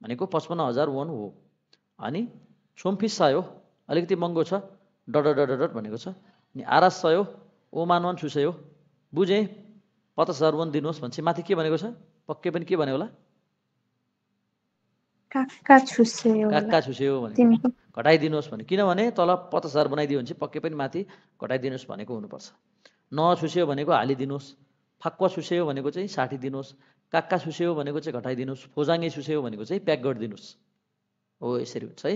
भनेको पचपन्न हजार वान हो। अनि छोम्फिस हो अलिकति महँगो छ डट डट डट भनेको छ। अनि आरास सयो ओमान वान छुसै हो। बुझेँ पचास हजार वान दिनुहोस् भनेपछि माथि के भनेको छ? पक्कै पनि के भन्यो होला? काका छुसे हो भने घटाइदिनुहोस् भने। किनभने तल पचास हजार बनाइदियो भने चाहिँ पक्कै पनि माथि घटाइदिनुहोस् भनेको हुनुपर्छ। नछुस्यो भनेको हालिदिनुहोस्। फाक्वा छुस्यो भनेको चाहिँ साठी दिनुहोस् काक्का छुस्यो भनेको चाहिँ घटाइदिनुहोस्। फोजाङ्गे छुस्यो भनेको चाहिँ प्याक गरिदिनुहोस्। हो यसरी हुन्छ है।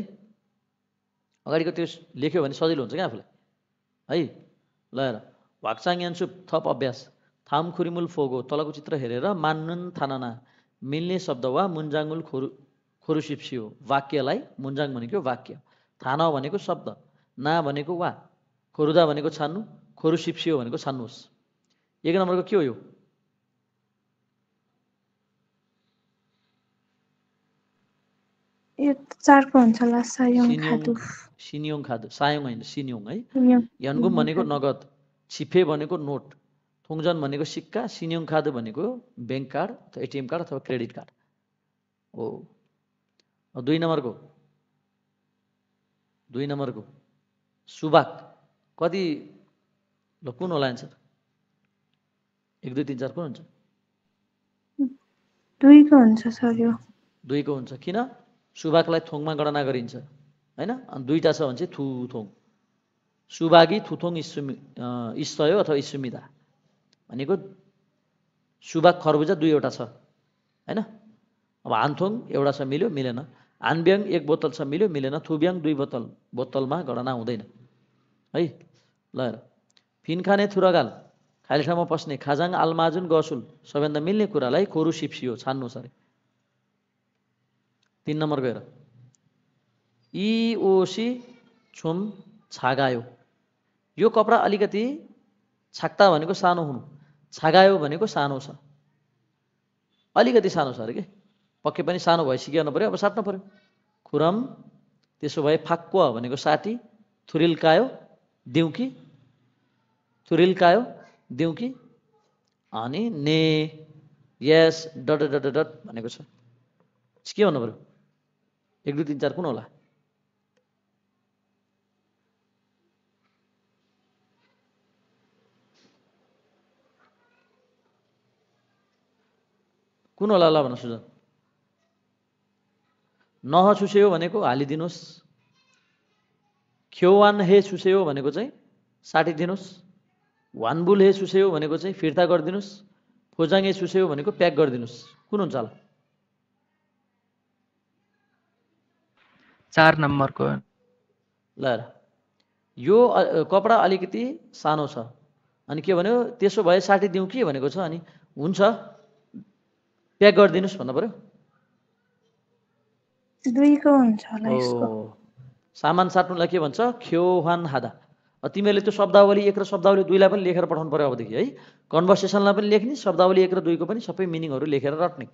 अगाडिको त्यो लेख्यो भने सजिलो हुन्छ क्या आफूलाई। है ल हेर यान्सु थप अभ्यास। थाम खुरिमुल फोगो तलको चित्र हेरेर मान्नुन थानना। मिल्ने शब्द वा मुन्जाङ्गुल खोरु खोरुसिप्सियो। वाक्यलाई मुन्जाङ भनेको वाक्य। थाना भनेको शब्द ना भनेको वा। खोरुदा भनेको छान्नु। खोरुसिप्सियो भनेको छान्नुहोस्. एक नम्बरको के हो यो सिन्योङ खादु सायोङ होइन सिनियोङ है यनगुम भनेको नगद छिफे भनेको नोट थोङजन भनेको सिक्का सिनियोङ खादु भनेको ब्याङ्क कार्ड अथवा एटिएम कार्ड अथवा क्रेडिट कार्ड हो दुई नम्बरको दुई नम्बरको सुबाक कति ल कुन होला एन्सर एक दुई तिन चार कुन हुन्छ? दुईको हुन्छ सर यो। दुईको हुन्छ। किन? सुबाकलाई थोङमा गणना गरिन्छ। होइन? अनि दुईवटा छ भने चाहिँ थु थोङ। सुबागी थुथोङ इस्सुमि अँ, इस्सयो अथवा इस्सुमिदा। भनेको सुबाक खरबुजा दुईवटा छ। होइन? अब हानथोङ एउटा छ मिल्यो मिलेन। हानब्याङ एक बोतल छ मिल्यो मिलेन। थुब्याङ दुई बोतल बोतलमा गणना हुँदैन। है? ल फिन खाने थुरगाल ठाउँमा पस्ने खाजाङ आलमाजुन गसुल सबैभन्दा मिल्ने कुरालाई खोरु सिप्सियो छान्नुहोस् अरे तिन नम्बर गएर इओसी छुम छागायो यो कपडा अलिकति छाक्ता भनेको सानो हुनु छागायो भनेको सानो छ अलिकति सानो छ अरे कि पक्कै पनि सानो भइसक्यो पऱ्यो अब साट्नु पऱ्यो खुरम त्यसो भए फाक्व भनेको साठी थुरिल्कायो दिउकी थुरिल्कायो दिउकी अनि ने यस डट डट डट भनेको छ। के भन्नु पऱ्यो एक दुई तिन चार कुन होला? कुन होला ल भन्न सुझाव नह छुसेयो भनेको हालिदिनुहोस् ख्योवान हे छुसेयो भनेको चाहिँ साटिदिनुहोस् वानबुल हे छुसेयो भनेको चाहिँ फिर्ता गरिदिनुहोस् फोजाङ हे छुसेयो भनेको प्याक गरिदिनुहोस् कुन हुन्छ होला? चार नम्बरको। ल यो कपडा अलिकति सानो छ। अनि के भन्यो? त्यसो भए साटिदिउँ के भनेको छ अनि हुन्छ। प्याक गरिदिनुहोस् भन्नु पऱ्यो। दुईको हुन्छ होला यसको। सामान साट्नुलाई के भन्छ? ख्योहान हादा। तिमीहरूले त्यो शब्दावली एक र शब्दावली दुईलाई पनि लेखेर पठाउनु पऱ्यो अबदेखि है? कन्भर्सेसनलाई पनि लेख्ने शब्दावली एक र दुईको पनि सबै मिनिङहरू लेखेर रट्ने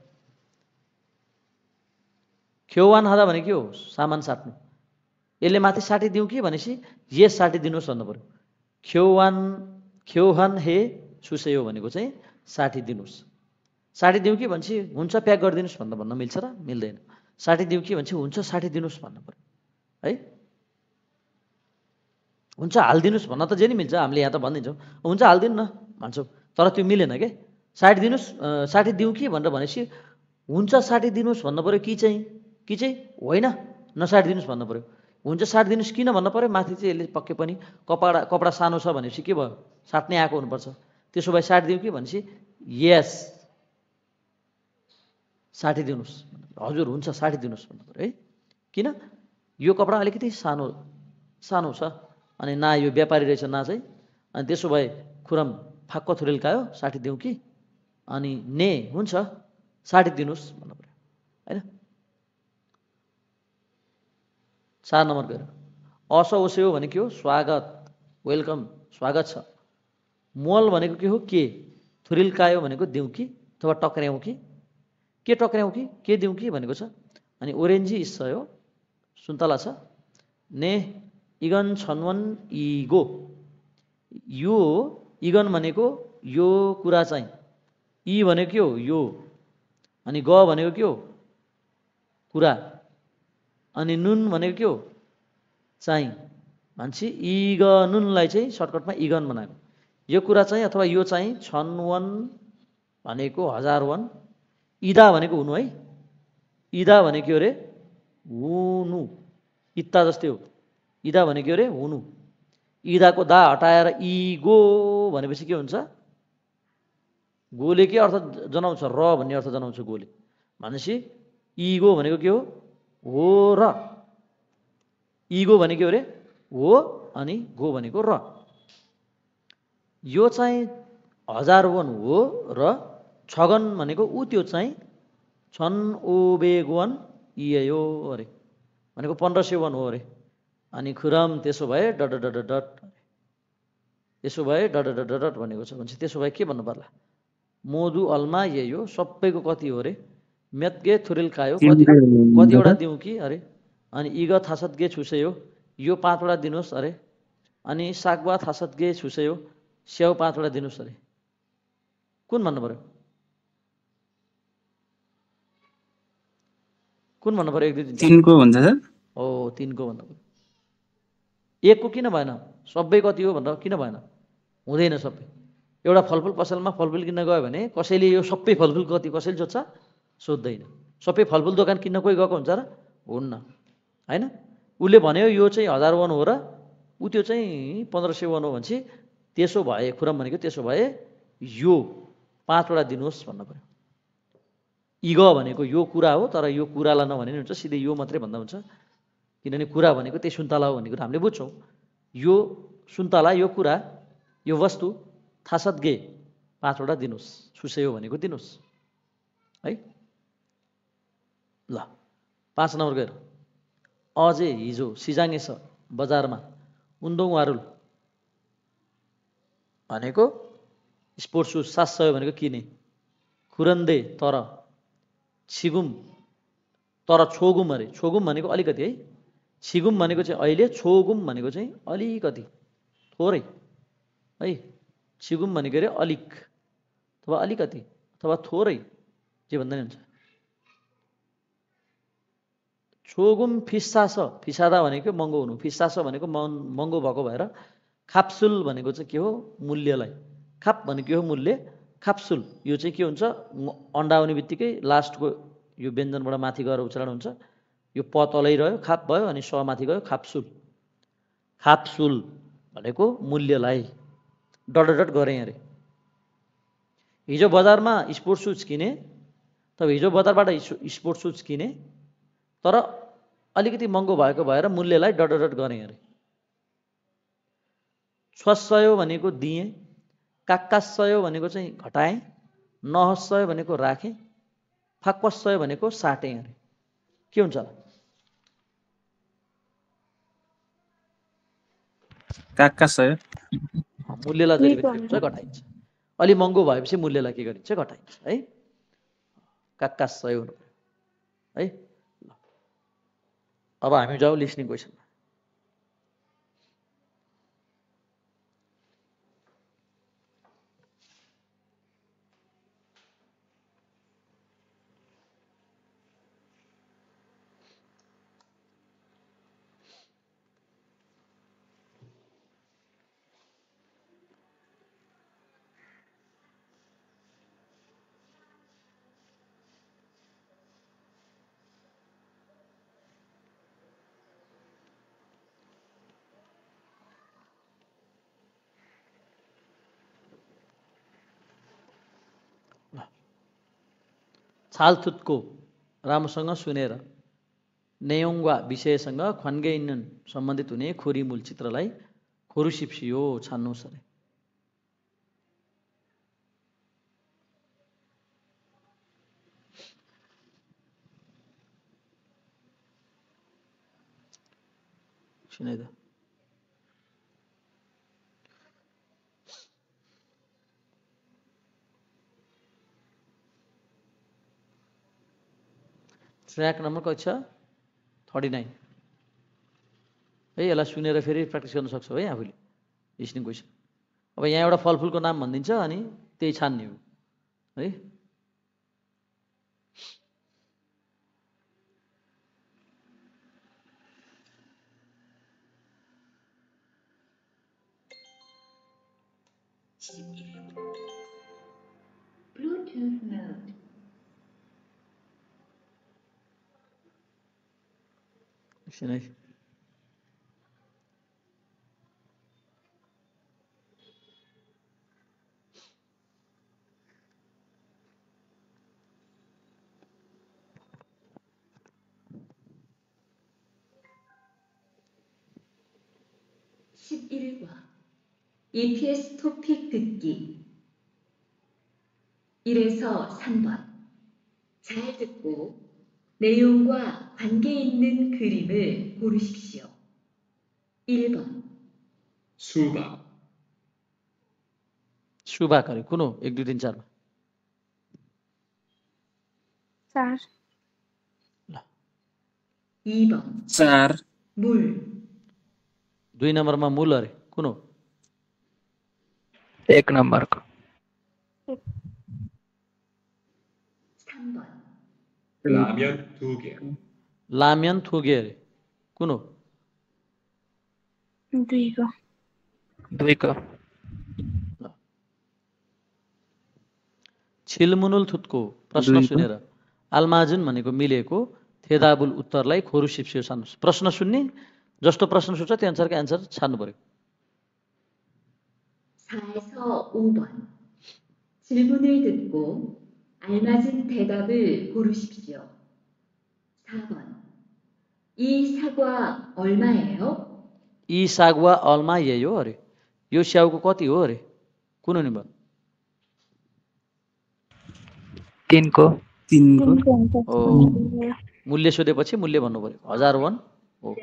ख्योवान हादा भने के हो? सामान साट्नु। यसले माथि साटिदिउँ कि भनेपछि यस साटिदिनुहोस् भन्नु पऱ्यो ख्योवान ख्योहान हे छुसेयो भनेको चाहिँ साटिदिनुहोस् साटिदिउँ कि भनेपछि हुन्छ प्याक गरिदिनुहोस् भन्दा भन्न मिल्छ र मिल्दैन। साटिदिउँ कि भनेपछि हुन्छ साटिदिनुहोस् भन्नु पऱ्यो है? हुन्छ हालिदिनुहोस् भन्न त जे नि मिल्छ हामीले यहाँ त भनिदिन्छौँ। हुन्छ हालिदिनु न भन्छौँ तर त्यो मिलेन क्या साटिदिनुहोस् साटिदिउँ कि भनेर भनेपछि हुन्छ साटिदिनुहोस् भन्नु पऱ्यो कि चाहिँ? कि चाहिँ? होइन। नसाटिदिनुहोस् भन्नु पऱ्यो हुन्छ साटिदिनुहोस् किन भन्नु पऱ्यो माथि चाहिँ यसले पक्कै पनि कपडा कपडा सानो छ भनेपछि के भयो? साट्नै आएको हुनुपर्छ। त्यसो भए साटिदिउँ कि भनेपछि यस साटिदिनुहोस् हजुर हुन्छ साटिदिनुहोस् भन्नु पऱ्यो है? किन? यो कपडा अलिकति सानो सानो छ। अनि ना यो व्यापारी रहेछ ना चाहिँ। अनि त्यसो भए खुरम फाक्क थुरेल्कायो साटिदिउँ कि? अनि ने हुन्छ साटिदिनुहोस् भन्नु पऱ्यो होइन? चार नम्बर गएर। अस ओस्यो भने के हो? स्वागत। वेलकम। स्वागत छ। मल भनेको के हो? के? थुरिल्कायो भनेको दिउँ कि? अथवा टक्र्याउँ कि? के टक्र्याउँ कि? के दिउँ कि भनेको छ। अनि ओरेन्जी इस्स हो सुन्तला छ। ने इगन छन्वन इगो यो इगन भनेको यो कुरा चाहिँ इ भनेको के हो यो अनि ग भनेको के हो कुरा अनि नुन भनेको के हो चाहिँ मान्छे इग नुनलाई चाहिँ सर्टकटमा इगन बनाएको यो कुरा चाहिँ अथवा यो चाहिँ छन् वन भनेको हजार वन इदा भनेको हुनु है इदा भनेको अरे हुनु इत्ता जस्तै हो इदा भनेको अरे हुनु। इदाको दा हटाएर इगो भनेपछि के हुन्छ? गोले के अर्थ जनाउँछ? र भन्ने अर्थ जनाउँछ गोले। भनेपछि इगो भनेको के हो? हो र। इगो भनेको अरे? हो अनि गो भनेको र। यो चाहिँ हजार वन हो र छगन भनेको ऊ त्यो चाहिँ छन् ओबेगवन इयो अरे। भनेको पन्ध्र सय वन हो अरे। अनि खुरम त्यसो भए डट डट डट त्यसो भए डट डट डट भनेको छ। भनेपछि त्यसो भए के भन्नु पर्ला? मोदु अल्मा यही हो सबैको कति हो अरे मेतगे थुरिल खायो कति कतिवटा दिउँ कि? अरे। अनि इग थासत गे छुसे हो यो पाँचवटा दिनुहोस् अरे। अनि सागवा थासत गे छुसे हो स्याउ पाँचवटा दिनुहोस् अरे। कुन भन्नु पऱ्यो कुन भन्नु पऱ्यो एक दुई तिन तिनको भन्छ सर। हो तिनको भन्नु पऱ्यो एकको किन भएन? सबै कति हो भनेर किन भएन? हुँदैन सबै। एउटा फलफुल पसलमा फलफुल किन्न गयो भने कसैले यो सबै फलफुल कति कसैले सोध्छ सोध्दैन। सबै फलफुल दोकान किन्न कोही गएको हुन्छ र? हुन्न। होइन? उसले भन्यो यो चाहिँ हजार वान हो र ऊ त्यो चाहिँ पन्ध्र सय वान हो भनेपछि त्यसो भए खुरम भनेको त्यसो भए यो पाँचवटा दिनुहोस् भन्नु पऱ्यो। इग भनेको यो कुरा हो तर यो कुरालाई नभने हुन्छ सिधै यो मात्रै भन्दा हुन्छ। किनभने कुरा भनेको त्यही सुन्तला हो भन्ने कुरा हामीले बुझ्छौँ। यो सुन्तला यो कुरा यो वस्तु थासत गे पाँचवटा दिनुहोस् सुसेयो भनेको दिनुहोस् है? ल पाँच नम्बर गएर। अझै हिजो सिजाङ्गे छ बजारमा उन्दोङ वारुल भनेको स्पोर्ट्स सुज सात सय भनेको किने। खुरन्दे तर छिगुम तर छोगुम अरे। छोगुम भनेको अलिकति है। छिगुम भनेको चाहिँ अहिले छोगुम भनेको चाहिँ अलिकति थोरै। है छिगुम भनेको अरे अलिक अथवा अलिकति अथवा थोरै जे भन्दा नि हुन्छ। छोगुम फिस्सास फिसादा भनेको महँगो हुनु। फिस्सास भनेको महँगो भएको भएर खाप्सुल भनेको चाहिँ के हो? मूल्यलाई। खाप भनेको हो? मूल्य। खाप्सुल। यो चाहिँ के हुन्छ? अन्डा आउने बित्तिकै लास्टको यो व्यञ्जनबाट माथि गएर उच्चारण हुन्छ। यो प तलै रह्यो खाप भयो अनि स माथि गयो खाप्सुल। खाप्सुल भनेको मूल्यलाई डट डट गरेँ अरे। हिजो बजारमा स्पोर्ट्स सुज किने त हिजो बजारबाट स्पोर्ट्स सुज किने तर अलिकति महँगो भएको भएर मूल्यलाई डट डट गरेँ अरे। स्वसय भनेको दिएँ काक्कासय भनेको चाहिँ घटाएँ नहसय भनेको राखेँ फाक्वसय भनेको साटेँ अरे। के हुन्छ काक्कासय मूल्यलाई जहिले पनि हुन्छ घटाइन्छ। अलि महँगो भएपछि मूल्यलाई के गरिन्छ घटाइन्छ है? काक्कासय हुनु है? अब हामी जाउँ लिसनिङ क्वेसनमा छालथुतको राम्रोसँग सुनेर नेयोङ्वा विषयसँग ख्वान्गेइनन सम्बन्धित हुने खोरी मूल चित्रलाई खोरुसिप्सियो छान्नुहोस् अरे सुनाइदा। ट्र्याक नम्बर कति छ? Thirty nine. है यसलाई सुनेर फेरि प्र्याक्टिस गर्न सक्छौ है आफूले। लिसनिङ क्वेसन अब यहाँ एउटा फलफुलको नाम भनिदिन्छ अनि त्यही छान्ने हो है। Bluetooth mode. Şuna EPS 토픽 듣기. 1에서 3번. 잘 듣고 내용과 관계 있는 그림을 고르십시오. 1번 수박 सुबाक अरे कुन हो एक दुई तिन चारमा चार 2번 चार 물 दुई नम्बरमा मूल अरे कुन हो एक नम्बरको 3번 라면 두 개, लाम्यान थोगे अरे कुन हो दुईको दुईको छिलमुनुल थुत्को प्रश्न दुईको। सुनेर आल्माजुन भनेको मिलेको थेदाबुल उत्तरलाई खोरु सिप्सियो छान्नुहोस् प्रश्न सुन्ने जस्तो प्रश्न सोध्छ त्यो अनुसारको एन्सर छान्नु पऱ्यो 4에서 5번 질문을 듣고 알맞은 대답을 고르십시오. 4번. 이 사과 얼마예요? यी सागुवा अलमा यही हो अरे यो स्याउको कति हो अरे कुन हुने भयो तिनको तिनको तिनको हुन्छ ओ मूल्य सोधेपछि मूल्य भन्नु पऱ्यो हजार वान हो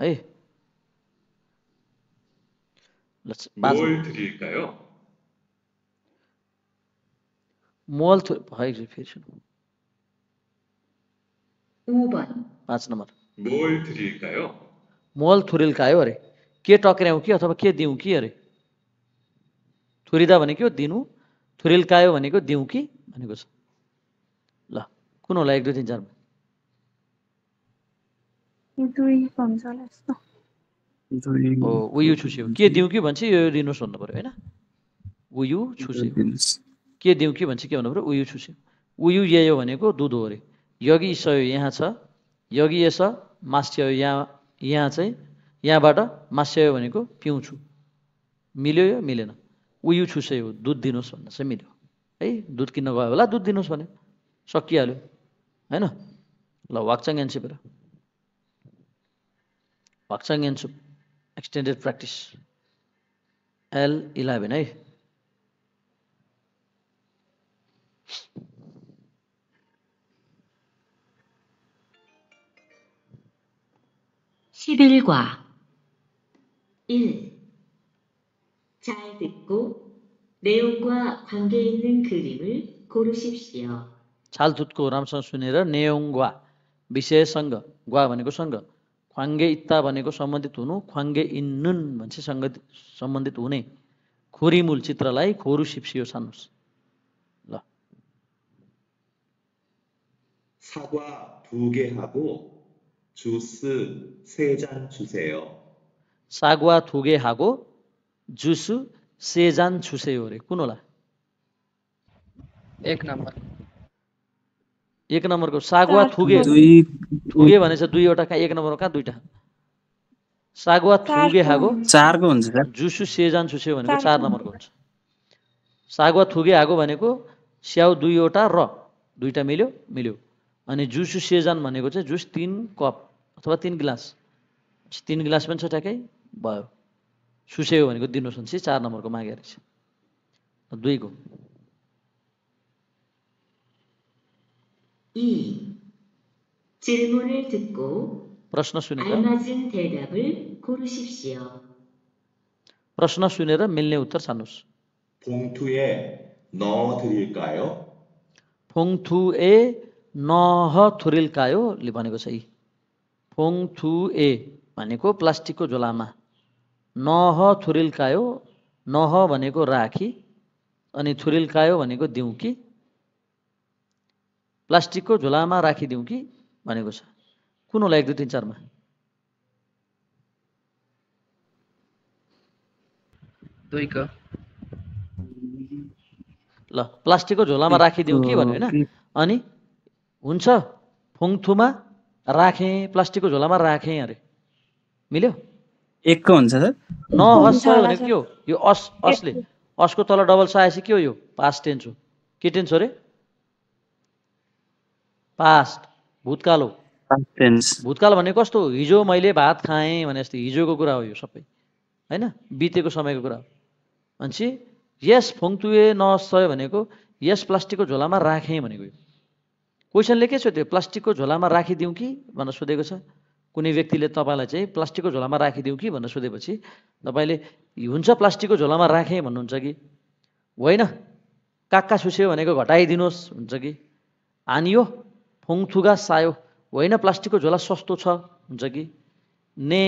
है ल पाँच 뭘 드릴까요? मोल थो है फेरि सुनौ उवन पाँच नम्बर मोल थुरिल खायो मोल थुरिल कायो अरे। के टक्र्याउँ कि अथवा के दिउँ कि अरे? थुरिदा भनेको दिनु थुरिल कायो भनेको दिउँ कि भनेको छ। ल कुन होला एक दुई तिन चारमा उयु छुस्यो। के दिउँ कि भन्छ यो दिनुहोस् भन्नु पऱ्यो होइन? उयु छुस्यो। के दिउँ कि भन्छ के भन्नु पऱ्यो? उयु छुस्यो। उयु ययो भनेको दुध हो अरे। यगी सयो यहाँ छ। यगी यस मास्यो यहाँ यहाँ चाहिँ यहाँबाट मास्यो भनेको पिउँछु। मिल्यो यो मिलेन। उयु छुसे हो दुध दिनुहोस् भन्न चाहिँ मिल्यो। है दुध किन्न गयो होला दुध दिनुहोस् भने सकिहाल्यो होइन? ल वाक्चाङ एन्सिप र। वाक्चाङ एन्सुप एक्सटेन्डेड प्र्याक्टिस एल इलेभेन है। 십일과 1. 잘 듣고 내용과 관계 있는 그림을 고르십시오. छालथुतको राम्रोसँग सुनेर नेयोङ ग्वा विषयसँग ग्वा भनेको सँग ख्वाङ्गे इत्ता भनेको सम्बन्धित हुनु ख्वाङ्गे इन्नुन भन्छ सङ्गत सम्बन्धित हुने खोरीमूल चित्रलाई खोरु सिप्सियो छान्नुहोस् ल 사과 두 개 하고 주스 세 잔 주세요. सागुवा थुगे हागो जुसु सेजान छुसेयो अरे कुन होला एक नम्बर एक नम्बरको सागुवा थुगे दुई थुगे भनेछ दुईवटा कहाँ एक नम्बरमा कहाँ दुईवटा सागुवा थुगे हागो चारको हुन्छ सर जुसु सेजान छुस्यो भनेको चार चार नम्बरको हुन्छ सागुवा थुगे हागो भनेको स्याउ दुईवटा र दुईवटा मिल्यो मिल्यो अनि जुसु सेजान भनेको चाहिँ जुस तिन कप अथवा तिन गिलास। तिन गिलास पनि छ ठ्याक्कै? भयो। सुस्यो भनेको दिनुहोस् भनेपछि चार नम्बरको मागे रहेछ। दुईको प्रश्न सुनेर प्रश्न सुनेर मिल्ने उत्तर छान्नुहोस्। फोङथुए नह थुरिल्कायोले भनेको छ यी। फोङथुए भनेको प्लास्टिकको झोलामा। नह थुरिल्कायो नह भनेको राखी अनि थुरिल्कायो भनेको दिउँ कि प्लास्टिकको झोलामा राखिदिउँ कि भनेको छ। कुन होला एक दुई तिन चारमा? ल प्लास्टिकको झोलामा राखिदिउँ कि भन्यो होइन। अनि हुन्छ फोङथुमा राखेँ प्लास्टिकको झोलामा राखेँ अरे। मिल्यो? एकको हुन्छ सर। नहस भनेको के हो? यो अस असले। असको तल डबल स आएपछि के हो यो? पास्ट टेन्स हो। के टेन्स हो रे? पास्ट भूतकाल हो। भूतकाल भनेको कस्तो हो? हिजो मैले भात खाएँ भने जस्तो हिजोको कुरा हो यो सबै। होइन? बितेको समयको कुरा हो। भनेपछि यस फोङतुए नसयो भनेको यस प्लास्टिकको झोलामा राखेँ भनेको यो। क्वेसनले के सोध्यो? प्लास्टिकको झोलामा राखिदिउँ कि भनेर सोधेको छ। कुनै व्यक्तिले तपाईँलाई चाहिँ प्लास्टिकको झोलामा राखिदिउँ कि भनेर सोधेपछि तपाईँले हुन्छ प्लास्टिकको झोलामा राखेँ भन्नुहुन्छ कि? होइन। काक्का सुस्यो भनेको घटाइदिनुहोस् हुन्छ कि? हानियो फोङथुगा सायो। होइन प्लास्टिकको झोला सस्तो छ हुन्छ कि? ने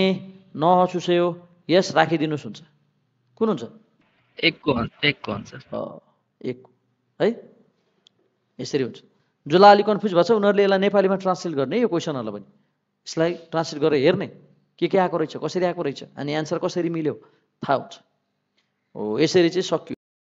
न चुस्यो यस राखिदिनुहोस् हुन्छ। कुन हुन्छ? एकको एकको हुन्छ एक है? यसरी हुन्छ। जसलाई अलिक कन्फ्युज भएको छ उनीहरूले यसलाई नेपालीमा ट्रान्सलेट गर्ने यो क्वेसनहरूलाई पनि यसलाई ट्रान्सलेट गरेर हेर्ने। के के आएको रहेछ कसरी आएको रहेछ अनि एन्सर कसरी मिल्यो थाहा हुन्छ हो? यसरी चाहिँ सक्यो